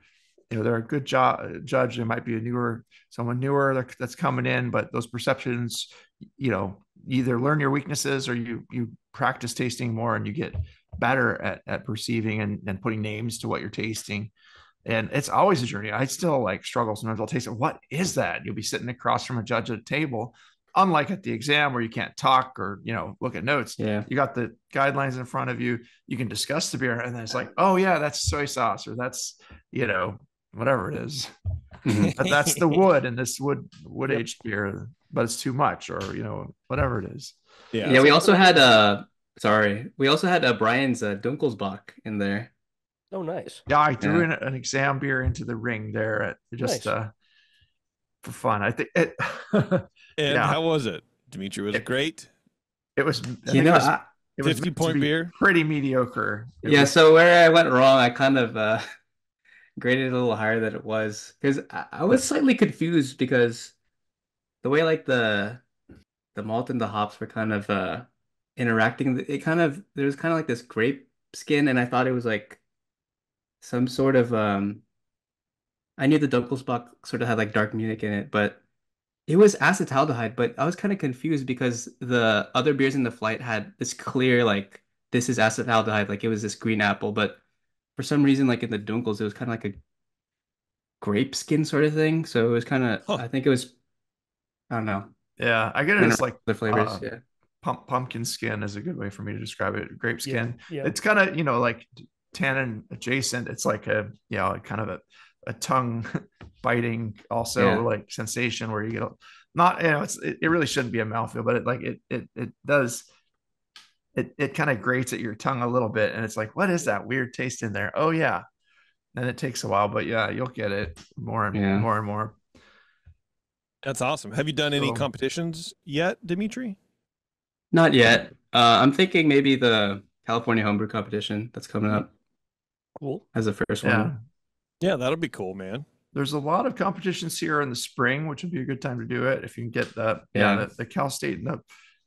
S2: you know they're a good jo- judge. They might be a newer someone newer that- that's coming in, but those perceptions, you know, either learn your weaknesses or you you practice tasting more and you get better at, at perceiving and, and putting names to what you're tasting. And it's always a journey. I still like struggle sometimes. I'll taste it. What is that? You'll be sitting across from a judge at a table, unlike at the exam where you can't talk or you know look at notes.
S4: Yeah.
S2: You got the guidelines in front of you. You can discuss the beer, and then it's like, oh yeah, that's soy sauce, or that's you know whatever it is
S4: Mhm.
S2: but that's the wood in this wood wood
S3: Yep.
S2: aged beer but it's too much or you know whatever it is
S1: Yeah.
S4: Yeah, we also had uh sorry, we also had uh, Brian's uh, Dunkles Bock in there.
S3: Oh, nice.
S2: yeah i threw
S4: Yeah.
S2: in an exam beer into the ring there at just
S3: Nice.
S2: uh for fun i think it
S1: and
S2: yeah.
S1: how was it? Dimitri, was it
S2: It-
S1: great?
S2: it was I
S4: You know,
S2: it was,
S4: I,
S2: it was fifty
S1: point
S2: be
S1: beer?
S2: pretty mediocre It
S4: yeah,
S2: was-
S4: so where I went wrong, I kind of uh graded it a little higher than it was because I, I was slightly confused because the way like the the malt and the hops were kind of uh interacting, it kind of there was kind of like this grape skin, and I thought it was like some sort of um I knew the Dunkles Bock sort of had like dark Munich in it, but it was acetaldehyde, but I was kind of confused because the other beers in the flight had this clear like this is acetaldehyde, like it was this green apple, but for some reason, like in the Dunkels, it was kind of like a grape skin sort of thing. So it was kind of,
S1: Huh.
S4: I think it was, I don't know,
S2: yeah i get it as like
S4: the flavors.
S2: uh,
S4: yeah.
S2: Pump, pumpkin skin is a good way for me to describe it grape
S3: Yeah,
S2: skin
S3: yeah.
S2: it's kind of you know like tannin adjacent it's like a you know kind of a, a tongue biting also
S4: Yeah.
S2: like sensation where you get a- not you know it's it, it really shouldn't be a mouthfeel but it like it it, it does it, it kind of grates at your tongue a little bit and it's like what is that weird taste in there oh yeah and it takes a while but yeah you'll get it more and
S4: Yeah.
S2: more and more
S1: That's awesome. Have you done any
S2: So-
S1: competitions yet, Dimitri?
S4: Not yet. Uh, I'm thinking maybe the California homebrew competition that's coming up
S3: Cool.
S4: as the first
S2: yeah
S4: one.
S1: Yeah, that'll be cool, man.
S2: there's a lot of competitions here in the spring, which would be a good time to do it if you can get the yeah,
S4: Yeah.
S2: the, the Cal State in the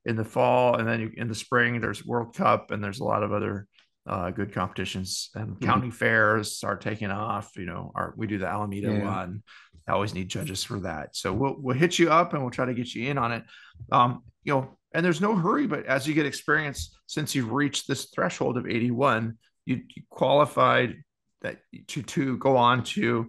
S2: in the fall, and then you, in the spring there's World Cup, and there's a lot of other uh, good competitions and
S4: Mm-hmm.
S2: county fairs are taking off. You know, our we do the Alameda
S4: Yeah.
S2: one. I always need judges for that, so we'll we'll hit you up and we'll try to get you in on it. Um, you know, and there's no hurry, but as you get experience, since you've reached this threshold of 81, you, you qualified that to to go on to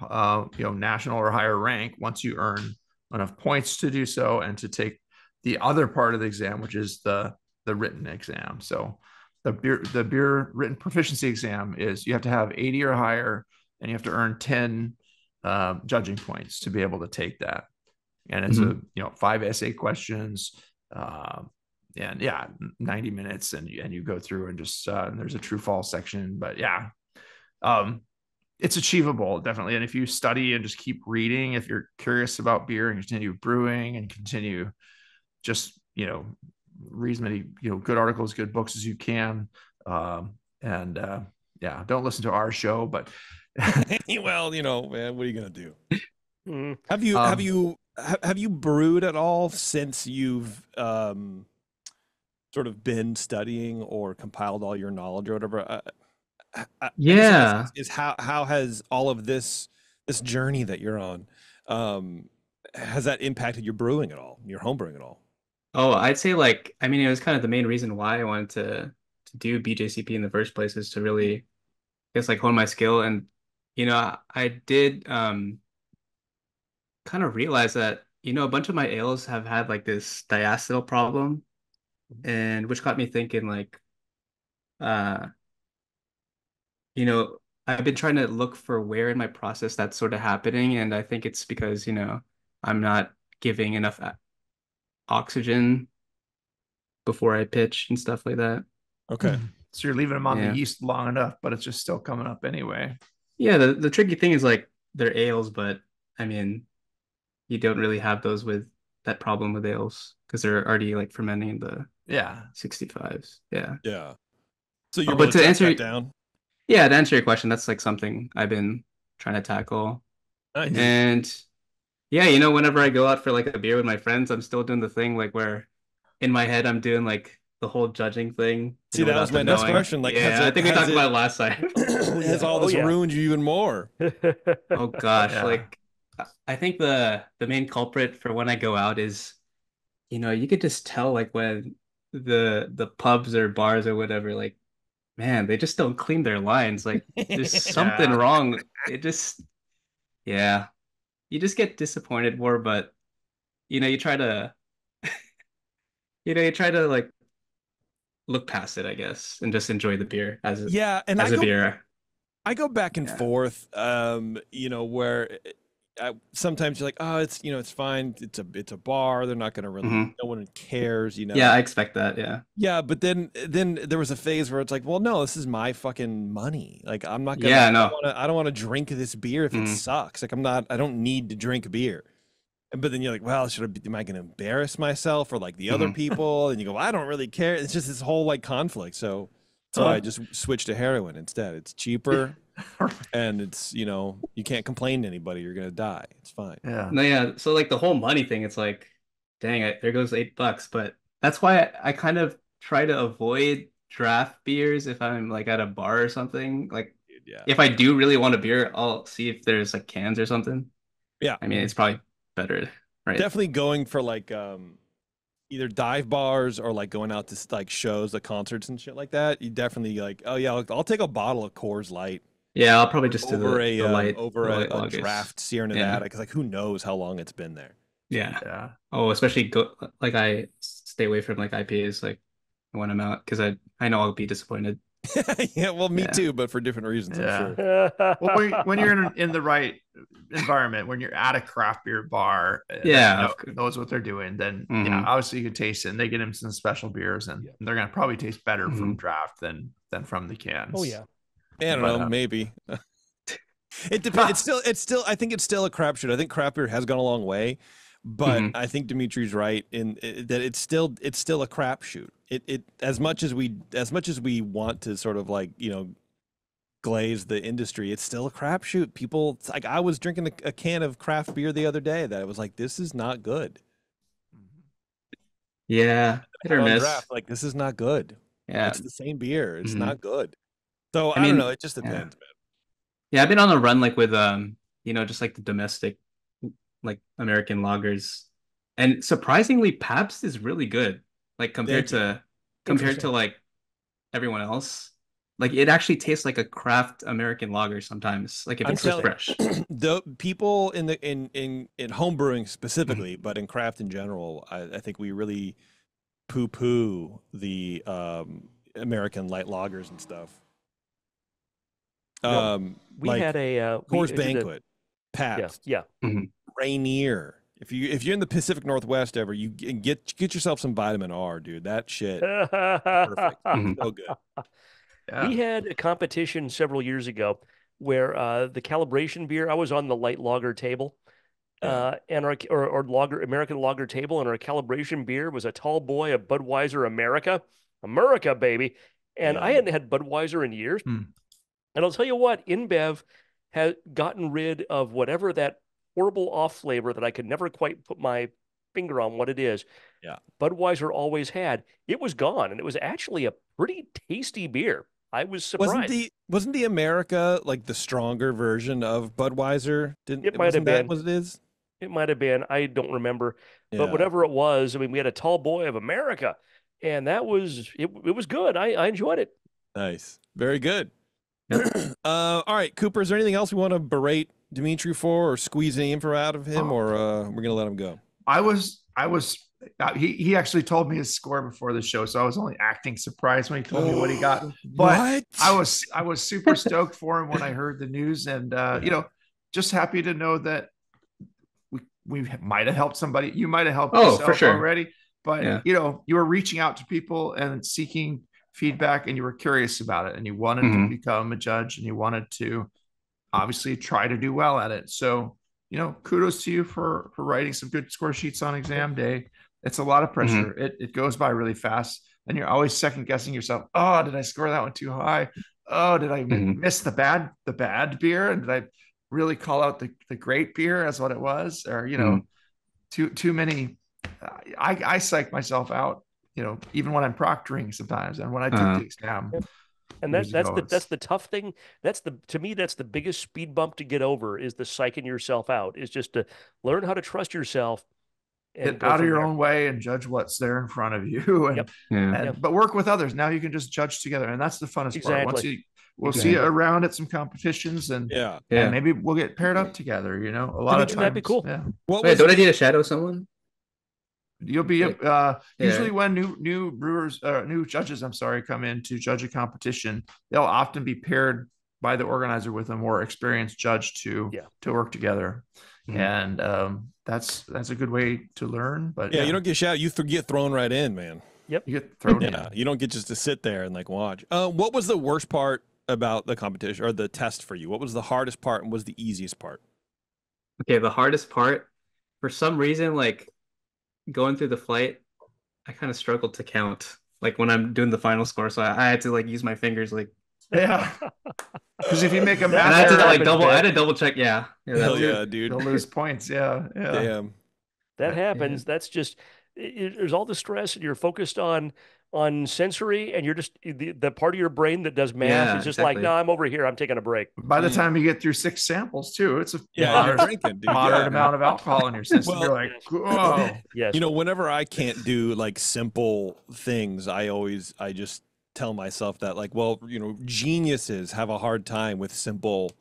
S2: uh, you know national or higher rank once you earn enough points to do so and to take the other part of the exam which is the the written exam. So the beer the beer written proficiency exam is you have to have 80 or higher and you have to earn 10 uh, judging points to be able to take that. And it's a you know five essay questions um, and yeah 90 minutes and, you- and you go through and just uh, and there's a true false section but yeah um it's achievable definitely and if you study and just keep reading if you're curious about beer and continue brewing and continue just you know read as many you know good articles good books as you can um and uh yeah don't listen to our show but
S1: well, you know, man, what are you gonna do?
S3: Mm,
S1: Have you have
S2: Um,
S1: you ha- have you brewed at all since you've um sort of been studying or compiled all your knowledge or whatever? Uh, I- I-
S4: Yeah.
S1: is, how how has all of this this journey that you're on um has that impacted your brewing at all, your home brewing at all?
S4: Oh, I'd say like I mean it was kind of the main reason why I wanted to to do BJCP in the first place is to really I guess like hone my skill and you know I, I did um kind of realize that you know a bunch of my ales have had like this diacetyl problem and which got me thinking like uh you know I've been trying to look for where in my process that's sort of happening and I think it's because you know I'm not giving enough oxygen before I pitch and stuff like that.
S1: Okay.
S2: So you're leaving them on
S4: Yeah.
S2: the yeast long enough, but it's just still coming up anyway.
S4: Yeah, the, the tricky thing is like they're ales, but I mean, you don't really have those with that problem with ales because they're already like fermenting the
S2: Yeah.
S4: 65s. Yeah.
S1: Yeah. So you're
S4: Oh, but
S1: to
S4: to answer-
S1: that down.
S4: Yeah, to answer your question, that's like something I've been trying to tackle.
S1: Nice.
S4: And yeah, you know, whenever I go out for like a beer with my friends, I'm still doing the thing like where in my head I'm doing like the whole judging thing.
S1: See,
S4: you know,
S1: that was my
S4: them
S1: next
S4: knowing.
S1: question, like, has
S4: yeah, I think we talked
S1: it-
S4: about it last time.
S1: Has all
S3: Oh,
S1: this
S3: yeah.
S1: ruined you even more?
S4: Oh gosh,
S2: Yeah.
S4: like I- I think the the main culprit for when I go out is, you know, you could just tell like when the the pubs or bars or whatever, like, man, they just don't clean their lines. Like there's something
S2: Yeah.
S4: wrong. It just yeah. You just get disappointed more, but you know, you try to you know, you try to like look past it, I guess, and just enjoy the beer as a,
S1: Yeah, and I
S4: as a
S1: go,
S4: beer.
S1: I go back and
S4: Yeah.
S1: forth. Um, you know, where I, sometimes you're like, oh, it's you know, it's fine. It's a it's a bar. They're not gonna really.
S4: Mhm.
S1: No one cares. You know.
S4: Yeah, I expect that, yeah.
S1: Yeah, but then then there was a phase where it's like, well, no, this is my fucking money. Like I'm not gonna.
S4: Yeah,
S1: I
S4: no.
S1: I don't want to drink this beer if it
S4: Mhm.
S1: sucks. Like I'm not. I don't need to drink beer. And But then you're like, well, should I? Be, am I going to embarrass myself or like the other
S4: Mhm.
S1: people? And you go, I don't really care. It's just this whole like conflict. So so I
S2: Uh.
S1: just switched to heroin instead. It's cheaper and it's you know you can't complain to anybody. You're gonna die. It's fine.
S2: Yeah.
S4: No, yeah. So like the whole money thing, it's like, dang it, there goes eight bucks. But that's why I, I kind of try to avoid draft beers if I'm like at a bar or something. Like
S1: yeah.
S4: if I do really want a beer, I'll see if there's like cans or something.
S1: Yeah.
S4: I mean, it's probably better, right?
S1: definitely going for like um either dive bars or like going out to like shows the concerts and shit like that you definitely like oh yeah i'll, I'll take a bottle of coors light
S4: Yeah, I'll probably just do the,
S1: over a
S4: the
S1: um,
S4: light
S1: over
S4: the
S1: a,
S4: light
S1: a
S4: lagers.
S1: draft sierra nevada because like who knows how long it's been there
S4: Yeah.
S2: Yeah.
S4: Oh, especially go like I stay away from like IPAs like when I'm out because I I know I'll be disappointed.
S1: yeah well me
S4: Yeah.
S1: too but for different reasons
S2: Yeah.
S1: i'm sure
S2: Well, when, when you're in, in the right environment, when you're at a craft beer bar, uh, that
S4: Yeah,
S2: know-
S4: of
S2: knows what they're doing, then yeah,
S4: Mhm.
S2: obviously you can taste it. And they get them some special beers, and
S3: Yeah.
S2: they're gonna probably taste better from
S4: Mhm.
S2: draft than than from the cans.
S3: oh yeah.
S1: I don't
S2: But,
S1: know
S2: uh,
S1: maybe. It depends it's still it's still i think it's still a crapshoot. I think craft beer has gone a long way but
S4: Mhm.
S1: i think dimitri's right in i- that it's still it's still a crapshoot. It it as much as we as much as we want to sort of like you know glaze the industry it's still a crapshoot. People like i was drinking a, a can of craft beer the other day that I was like this is not good.
S4: Yeah, hit or miss.
S1: draft, like this is not good.
S4: Yeah,
S1: it's the same beer. It's
S4: Mhm.
S1: not good so i,
S4: I
S1: don't
S4: mean,
S1: know it just
S4: yeah.
S1: depends man
S4: yeah. I've been on a run like with um, you know, just like the domestic, like American lagers, and surprisingly, Pabst is really good. Like compared to compared to like everyone else. Like it actually tastes like a craft American lager sometimes. Like if
S1: I'm
S4: it's
S1: telling-
S4: fresh.
S1: the people in the in in in home brewing
S4: Mm-hmm.
S1: specifically, but in craft in general, I, I think we really poo poo the um, American light lagers and stuff.
S3: Well,
S1: Um,
S3: We
S1: like
S3: had a uh, we
S1: Coors
S3: did a-
S1: Banquet,
S3: yeah,
S1: Pabst,
S3: yeah.
S1: Rainier. If you if you're in the Pacific Northwest ever, you get get yourself some vitamin R, dude. That shit, perfect,
S4: Mhm.
S1: so good.
S2: Yeah.
S3: We had a competition several years ago where uh, the calibration beer, I was on the light lager table, uh, and our or, or lager American lager table, and our calibration beer was a tall boy of Budweiser America, America baby, and I hadn't had Budweiser in years.
S2: Hmm.
S3: And I'll tell you what, InBev has gotten rid of whatever that horrible off flavor that I could never quite put my finger on what it is.
S1: Yeah.
S3: Budweiser always had. It was gone, and it was actually a pretty tasty beer. I was surprised.
S1: Wasn't the wasn't the America like the stronger version of Budweiser? Didn't
S3: It might have been.
S1: what it is?
S3: It might have been. I don't remember.
S1: Yeah.
S3: But whatever it was, I mean, we had a tall boy of America, and that was it. It was good. I, I enjoyed it.
S1: Nice. Very good.
S4: Yep.
S1: uh, all right, Cooper, is there anything else we want to berate Dimitri for or squeeze any info out of him
S2: Oh.
S1: or uh, we're going to let him go?
S2: I was I was uh, he he actually told me his score before the show, so I was only acting surprised when he told me what he got. But
S1: what?
S2: I was I was super stoked for him when I heard the news, and uh, you know, just happy to know that we we might have helped somebody. You might have helped
S4: Oh, for
S2: yourself
S4: sure.
S2: already. but
S4: Yeah.
S2: you know, you were reaching out to people and seeking feedback and you were curious about it and you wanted
S4: Mhm.
S2: to become a judge and you wanted to obviously try to do well at it. So, you know, kudos to you for for writing some good score sheets on exam day. It's a lot of pressure. It it goes by really fast and you're always second guessing yourself. Oh, did I score that one too high? Oh, did I
S4: Mhm.
S2: miss the bad the bad beer? And did I really call out the, the great beer as what it was? Or, you know, too too many I I psych myself out, you know, even when I'm proctoring sometimes and when I took
S4: Uh-huh.
S2: the exam.
S3: And that, that's
S2: ago,
S3: the that's the tough thing. That's the to me that's the biggest speed bump to get over is the psyching yourself out. Is just to learn how to trust yourself
S2: Get out of your
S3: there.
S2: own way and judge what's there in front of you. And,
S3: Yep.
S4: Yeah.
S2: and
S3: Yep.
S2: but work with others. Now you can just judge together. And that's the funnest part. Once you we'll see you around at some competitions and,
S1: Yeah.
S4: Yeah.
S2: maybe we'll get paired up together, you know. A lot of times That'd
S3: be cool.
S2: Yeah.
S1: What
S4: Wait,
S1: was
S4: don't I need to shadow someone?
S2: You'll be
S4: Like,
S2: uh
S4: yeah.
S2: usually when new new brewers uh new judges, I'm sorry, come in to judge a competition, they'll often be paired by the organizer with a more experienced judge to
S3: Yeah.
S2: to work together.
S4: Mhm.
S2: And um that's that's a good way to learn. But
S1: yeah, you don't get shot. You th- get thrown right in, man.
S2: Yep, you get thrown
S1: Yeah,
S2: in.
S1: you don't get just to sit there and like watch. Uh, what was the worst part about the competition or the test for you? What was the hardest part and was the easiest part?
S4: Okay, the hardest part, for some reason, like going through the flight, I kind of struggled to count. Like when I'm doing the final score, so I, I had to like use my fingers, like,
S2: Yeah. Because if you make a
S3: That-
S4: and I had to like
S3: happens,
S4: double. I had to double check. Yeah, yeah,
S1: Hell
S4: that's it.
S1: yeah, dude.
S2: you'll lose points. Yeah. Yeah.
S1: Damn.
S3: That
S2: Yeah.
S3: happens. That's just i- i- there's all the stress and you're focused on on sensory and you're just the, the part of your brain that does math
S4: Yeah,
S3: is just like,
S4: exactly.
S3: no, I'm over here. I'm taking a break.
S2: By the
S4: Mm.
S2: time you get through six samples, too, it's a
S1: Yeah,
S2: moderate,
S1: you're drinking, dude.
S2: moderate
S1: Yeah.
S2: amount of alcohol in your system.
S1: Well-
S2: you're like, oh,
S3: Yes.
S1: You know, whenever I can't do like simple things, I always I just tell myself that like, well, you know, geniuses have a hard time with simple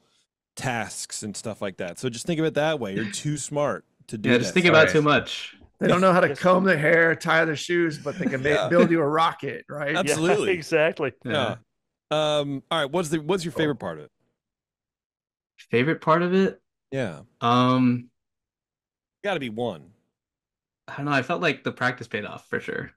S1: tasks and stuff like that. So just think of it that way. You're too smart to do
S4: Yeah,
S1: that.
S4: just think about
S2: Sorry.
S4: too much.
S2: They don't know how to comb their hair, tie their shoes, but they can
S1: Yeah.
S2: build you a rocket, right?
S3: Yeah,
S1: Absolutely.
S3: exactly.
S1: Yeah. Um. All right. What's the What's your favorite part of it?
S4: Favorite part of it?
S1: Yeah.
S4: Um,
S1: Got to be one.
S4: I don't know. I felt like the practice paid off for sure.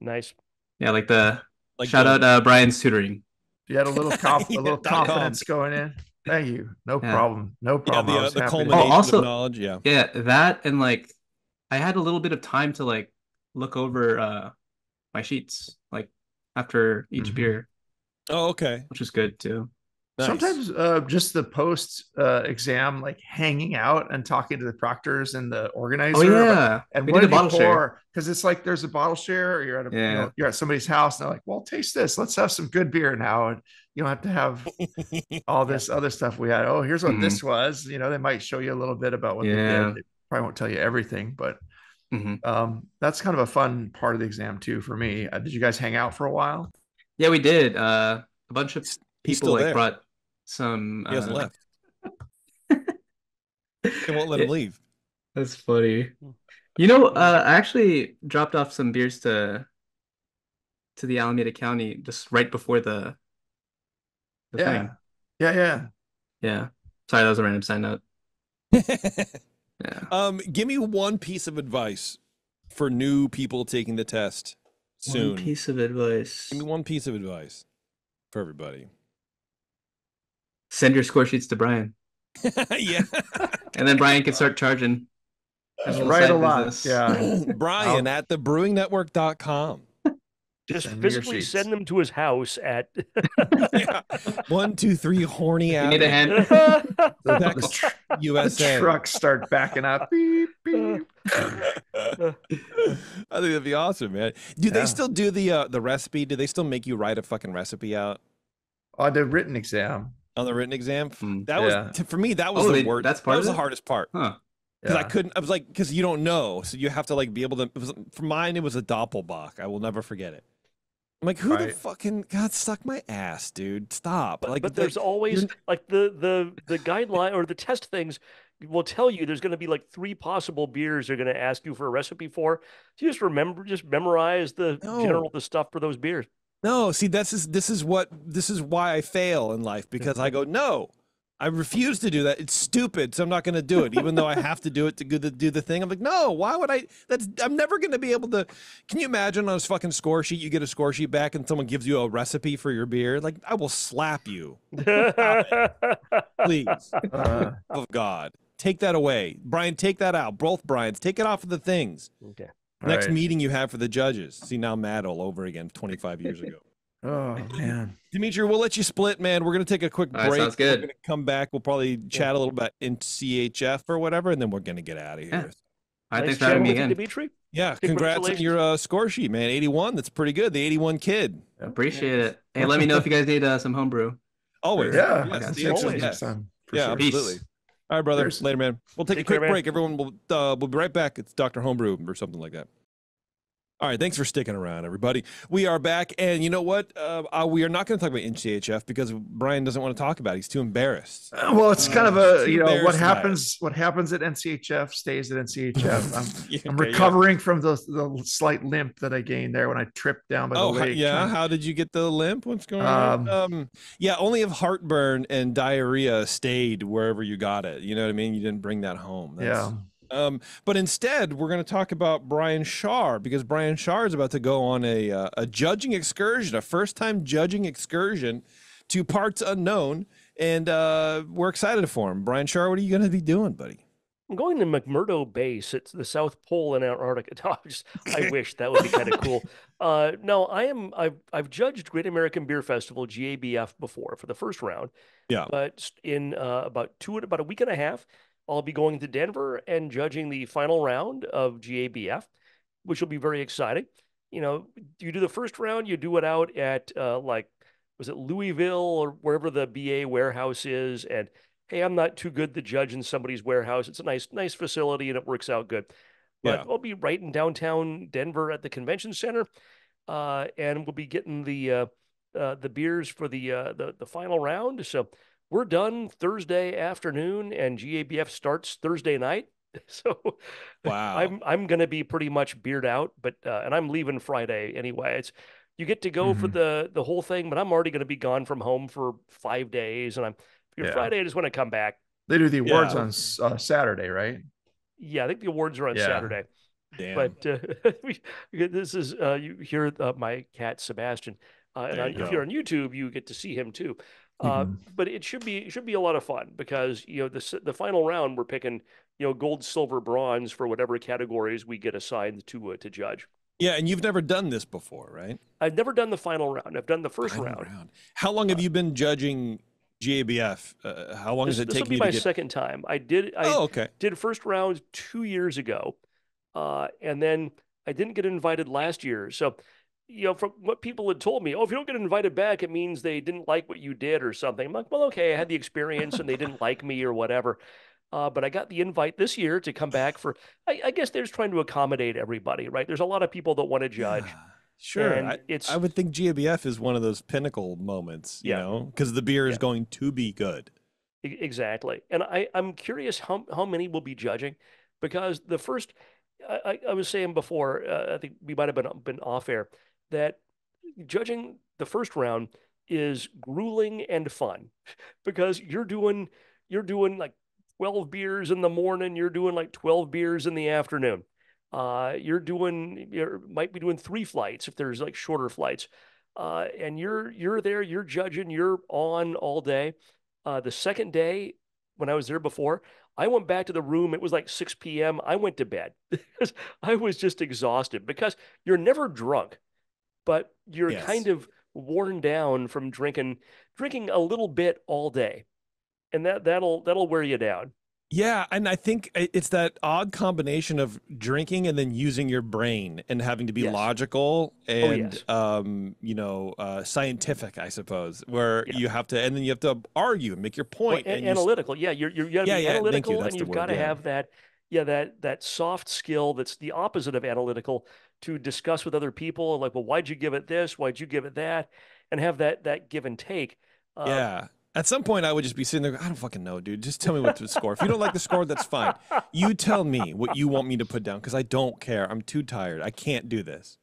S3: Nice.
S4: Yeah, like the
S1: Like
S4: shout
S1: the-
S4: out uh, Brian's tutoring.
S2: You had a little, conf-
S1: Yeah,
S2: a little
S1: dot com.
S2: confidence going in. Thank you. No
S4: Yeah.
S2: problem. No
S1: Yeah,
S2: problem.
S1: the,
S2: I
S1: uh,
S2: was
S1: the culmination
S4: Oh, also-
S1: of knowledge. Yeah.
S4: Yeah, that and like I had a little bit of time to like look over uh my sheets like after each
S2: Mhm.
S4: beer,
S1: Oh, okay.
S4: which is good too.
S1: Nice.
S2: Sometimes uh, just the post uh, exam, like hanging out and talking to the proctors and the organizer.
S4: Oh
S2: about-
S4: yeah,
S2: and
S4: we
S2: what
S4: did a
S2: you
S4: bottle share.
S2: pour? Because it's like there's a bottle share, or you're at a you know, you're at somebody's house, and they're like, "Well, taste this. Let's have some good beer now." And you don't have to have all this other stuff we had. Oh, here's what this was. You know, they might show you a little bit about what they did. They probably won't tell you everything, but
S4: Mhm.
S2: um, that's kind of a fun part of the exam too for me. Uh, did you guys hang out for a while?
S4: Yeah, we did. Uh, a bunch of people like
S1: there.
S4: brought some.
S1: He hasn't
S4: uh,
S1: left. They won't let him leave.
S4: That's funny. You know, uh, I actually dropped off some beers to to the Alameda County just right before the the
S2: yeah.
S4: thing.
S2: yeah, yeah.
S4: Yeah. Sorry, that was a random side note. Yeah.
S1: um, give me one piece of advice for new people taking the test soon.
S4: One piece of advice.
S1: Give me one piece of advice for everybody.
S4: Send your score sheets to Brian,
S1: yeah.
S4: and then Brian can start charging.
S2: Just
S4: little
S2: write a lot.
S4: business.
S2: Yeah.
S1: Brian at thebrewingnetwork.com.
S3: Just
S2: Send
S3: physically send them to his house at.
S1: yeah. One, two, three, horny
S4: You need a hand.
S2: The, the tr- the trucks start backing up. Beep, beep.
S1: I think that'd be awesome, man. Do
S2: Yeah.
S1: they still do the uh, the recipe? Do they still make you write a fucking recipe out
S2: On the written exam.
S1: on the written exam?
S4: Hmm.
S1: That
S2: Yeah.
S1: was t- for me. That was
S4: Oh,
S1: the
S4: they-
S1: word.
S4: that's part
S1: that
S4: of
S1: was the hardest part
S4: Huh.
S1: because I couldn't. I was like, because you don't know, so you have to like be able to. It was, for mine, it was a doppelbock. I will never forget it. I'm like, who the fucking God suck my ass, dude? Stop!
S3: But,
S1: like,
S3: but
S1: the-
S3: there's always
S1: you're-
S3: like the the the guideline or the test things will tell you there's going to be like three possible beers they're going to ask you for a recipe for. So you just remember, just memorize the
S1: No.
S3: general the stuff for those beers.
S1: No, see, this is this is what this is why I fail in life because I go, no, I refuse to do that. It's stupid, so I'm not going to do it, even though I have to do it to do the, do the thing. I'm like, no, why would I? That's I'm never going to be able to. Can you imagine on a fucking score sheet, you get a score sheet back, and someone gives you a recipe for your beer? Like, I will slap you, please.
S2: Uh,
S1: of God, take that away, Brian. Take that out. Both Brian's take it off of the things.
S3: okay.
S1: Next
S2: right.
S1: meeting you have for the judges. See now, I'm mad all over again. 25 years ago.
S2: Oh man.
S1: Dimitri, we'll let you split, man. We're gonna take a quick
S4: All right,
S1: break.
S4: sounds
S1: We're
S4: good.
S1: gonna come back. We'll probably chat a little bit in CHF or whatever, and then we're gonna get out of here.
S4: Yeah. All right,
S3: Nice
S4: thanks for having
S3: chatting
S4: me
S3: with you,
S4: again.
S3: Dimitri.
S1: Yeah, congrats on your uh, score sheet, man. 81. That's pretty good. The 81 kid.
S4: Appreciate it. Hey, let me know if you guys need uh, some homebrew.
S1: Always.
S2: Yeah.
S1: Yes,
S2: that's
S1: the
S3: always.
S1: answer is
S2: excellent
S1: yes.
S2: time,
S1: Yeah,
S2: sure.
S4: Peace.
S1: absolutely. All right, brother.
S2: Cheers.
S1: Later, man. We'll take
S3: Take
S1: a quick
S3: care, man.
S1: break. Everyone will uh, we'll be right back. It's Dr. Homebrew or something like that. All right, thanks for sticking around, everybody. We are back, and you know what? Uh, uh, we are not going to talk about NCHF because Brian doesn't want to talk about it. He's too embarrassed.
S2: Uh, Well, it's kind of a you know what happens. What happens at NCHF stays at NCHF. I'm,
S1: Yeah,
S2: I'm
S1: okay, yeah.
S2: recovering from the the slight limp that I gained there when I tripped down by the
S1: Oh,
S2: lake.
S1: yeah. How did you get the limp? What's going on?
S2: Um,
S1: Um, yeah, only if heartburn and diarrhea stayed wherever you got it. You know what I mean? You didn't bring that home. That's-
S2: yeah.
S1: Um, but instead, we're going to talk about Brian Schar because Brian Schar is about to go on a uh, a judging excursion, a first time judging excursion to parts unknown, and uh, we're excited for him. Brian Schar, what are you going to be doing, buddy?
S3: I'm going to McMurdo Base. It's the South Pole in Antarctica. No, I, just, I wish that would be kind of cool. Uh, no, I am. I've I've judged Great American Beer Festival (GABF) before for the first round.
S1: Yeah.
S3: But in uh, about two about a week and a half, I'll be going to Denver and judging the final round of GABF, which will be very exciting. You know, you do the first round, you do it out at uh, like was it Louisville or wherever the BA warehouse is, and hey, I'm not too good to judge in somebody's warehouse. It's a nice, nice facility and it works out good. But
S1: Yeah.
S3: I'll be right in downtown Denver at the convention center, uh, and we'll be getting the uh, uh, the beers for the uh, the the final round. So we're done Thursday afternoon, and GABF starts Thursday night. So
S1: Wow.
S3: I'm I'm gonna be pretty much beard out, but uh, and I'm leaving Friday anyway. It's you get to go for
S2: Mhm.
S3: the the whole thing, but I'm already gonna be gone from home for five days, and I'm your
S2: Yeah.
S3: Friday. I just want to come back.
S2: They do the awards
S1: Yeah.
S2: on uh, Saturday, right?
S3: Yeah, I think the awards are on
S2: Yeah.
S3: Saturday.
S1: Damn.
S3: But uh, we, we- this is uh, you hear uh, my cat Sebastian, uh, and
S1: There
S3: on,
S1: you
S3: if you're on YouTube, you get to see him too. Uh,
S2: Mhm.
S3: But it should be it should be a lot of fun because you know the the final round we're picking you know gold, silver, bronze for whatever categories we get assigned to uh, to judge.
S1: yeah, and you've never done this before, right?
S3: I've never done the final round. I've done the first
S1: Final
S3: round.
S1: How long have you been judging GABF? Uh, how long
S3: This,
S1: does it
S3: this will be my
S1: get?
S3: second time. I did I
S1: Oh, okay.
S3: did first round two years ago, uh, and then I didn't get invited last year. So, you know, from what people had told me, oh, if you don't get invited back, it means they didn't like what you did or something. I'm like, well, okay, I had the experience and they didn't like me or whatever. Uh, but I got the invite this year to come back for. I, I guess they're just trying to accommodate everybody, right? There's a lot of people that want to judge.
S1: Sure.
S3: and
S1: I,
S3: it's
S1: I would think GABF is one of those pinnacle moments, you
S3: Yeah.
S1: know, because the beer is
S3: Yeah.
S1: going to be good.
S3: E- Exactly. And I, I'm curious how, how many will be judging because the first, I, I- I was saying before, uh, I think we might have been, been off air, that judging the first round is grueling and fun because you're doing, you're doing like 12 beers in the morning, you're doing like 12 beers in the afternoon. Uh, you're doing, you might be doing three flights if there's like shorter flights. Uh, and you're, you're there, you're judging, you're on all day. Uh, the second day, when I was there before, I went back to the room. It was like 6 p.m. I went to bed I was just exhausted because you're never drunk, but you're
S1: Yes.
S3: kind of worn down from drinking drinking a little bit all day. And that that'll that'll wear you down.
S1: Yeah, and I think it's that odd combination of drinking and then using your brain and having to be
S3: Yes.
S1: logical and
S3: yes.
S1: um, you know, uh, scientific, I suppose, where
S3: Yeah.
S1: you have to and then you have to argue and make your point
S3: a-
S1: and you s-
S3: analytical. Yeah, you're you're you gotta
S1: Yeah,
S3: be
S1: yeah, thank you,
S3: analytical and you've got to have that yeah, that that soft skill that's the opposite of analytical to discuss with other people like, well, why'd you give it this? Why'd you give it that? And have that that give and take. Uh,
S1: Yeah. At some point, I would just be sitting there. I don't fucking know, dude. Just tell me what to score. If you don't like the score, that's fine. You tell me what you want me to put down because I don't care. I'm too tired. I can't do this.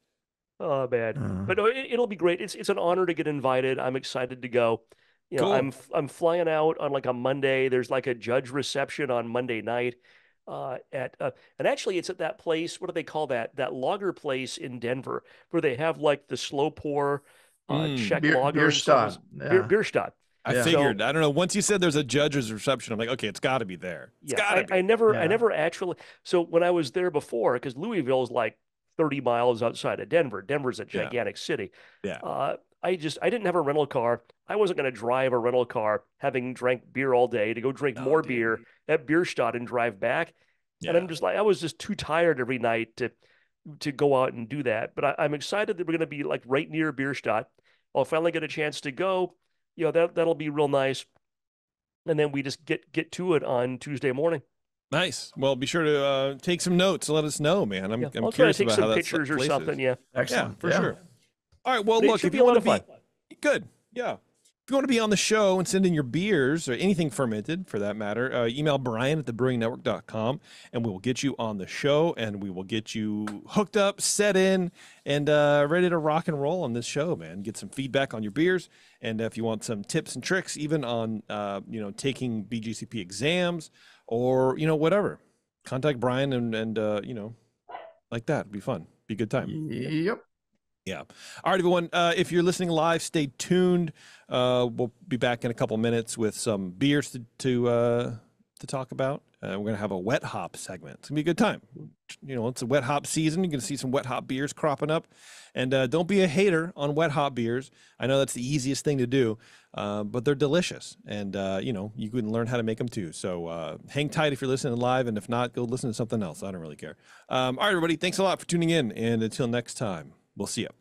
S3: Oh man.
S2: Uh,
S3: But no, it, it'll be great. It's it's an honor to get invited. I'm excited to go. You know,
S1: Cool.
S3: I'm f- I'm flying out on like a Monday. There's like a judge reception on Monday night. Uh, at uh, and actually, it's at that place. What do they call that? That lager place in Denver where they have like the slow pour, uh,
S1: Mm.
S3: Czech
S2: Beer,
S3: lager.
S2: beer
S3: and stuff. Beer,
S2: Yeah.
S3: Bierstadt.
S1: I
S2: Yeah.
S1: figured. I don't know. Once you said there's a judge's reception, I'm like, okay, it's got to be there. It's
S3: Yeah,
S1: gotta
S3: I,
S1: be.
S3: I never, I never actually. So when I was there before, because Louisville is like 30 miles outside of Denver. Denver's a
S1: Yeah.
S3: gigantic city.
S1: Yeah.
S3: Uh, I just, I didn't have a rental car. I wasn't going to drive a rental car, having drank beer all day, to go drink
S1: Oh,
S3: more
S1: dude.
S3: beer at Bierstadt and drive back. And I'm just like, I was just too tired every night to, to go out and do that. But I, I'm excited that we're going to be like right near Bierstadt. I'll finally get a chance to go. You know that that'll be real nice. And then we just get get to it on Tuesday morning.
S1: Nice. Well, be sure to uh, take some notes and let us know, man. I'm,
S3: Yeah,
S1: I'm
S3: I'll try to
S1: curious
S3: take
S1: about
S3: some
S1: how that
S3: pictures or
S1: place is.
S3: something. Yeah.
S2: Excellent.
S1: Yeah, for sure. All right. Well,
S3: But
S1: look, if you want to be good, yeah. If you want to be on the show and send in your beers or anything fermented for that matter, uh, email Brian at thebrewingnetwork.com and we will get you on the show and we will get you hooked up, set in, and uh, ready to rock and roll on this show, man. Get some feedback on your beers. And if you want some tips and tricks, even on, uh, you know, taking BJCP exams or, you know, whatever, contact Brian and, and uh, you know, like that. It'd be fun. Be a good time.
S2: Yep.
S1: Yeah. All right, everyone. Uh, if you're listening live, stay tuned. Uh, we'll be back in a couple minutes with some beers to to, uh, to talk about. Uh, we're gonna have a wet hop segment. It's gonna be a good time. You know, it's a wet hop season. You're gonna see some wet hop beers cropping up, and uh, don't be a hater on wet hop beers. I know that's the easiest thing to do, uh, but they're delicious, and you know you can learn how to make them too. So hang tight if you're listening live, and if not, go listen to something else. I don't really care. Um, all right, everybody. Thanks a lot for tuning in, and until next time, we'll see you.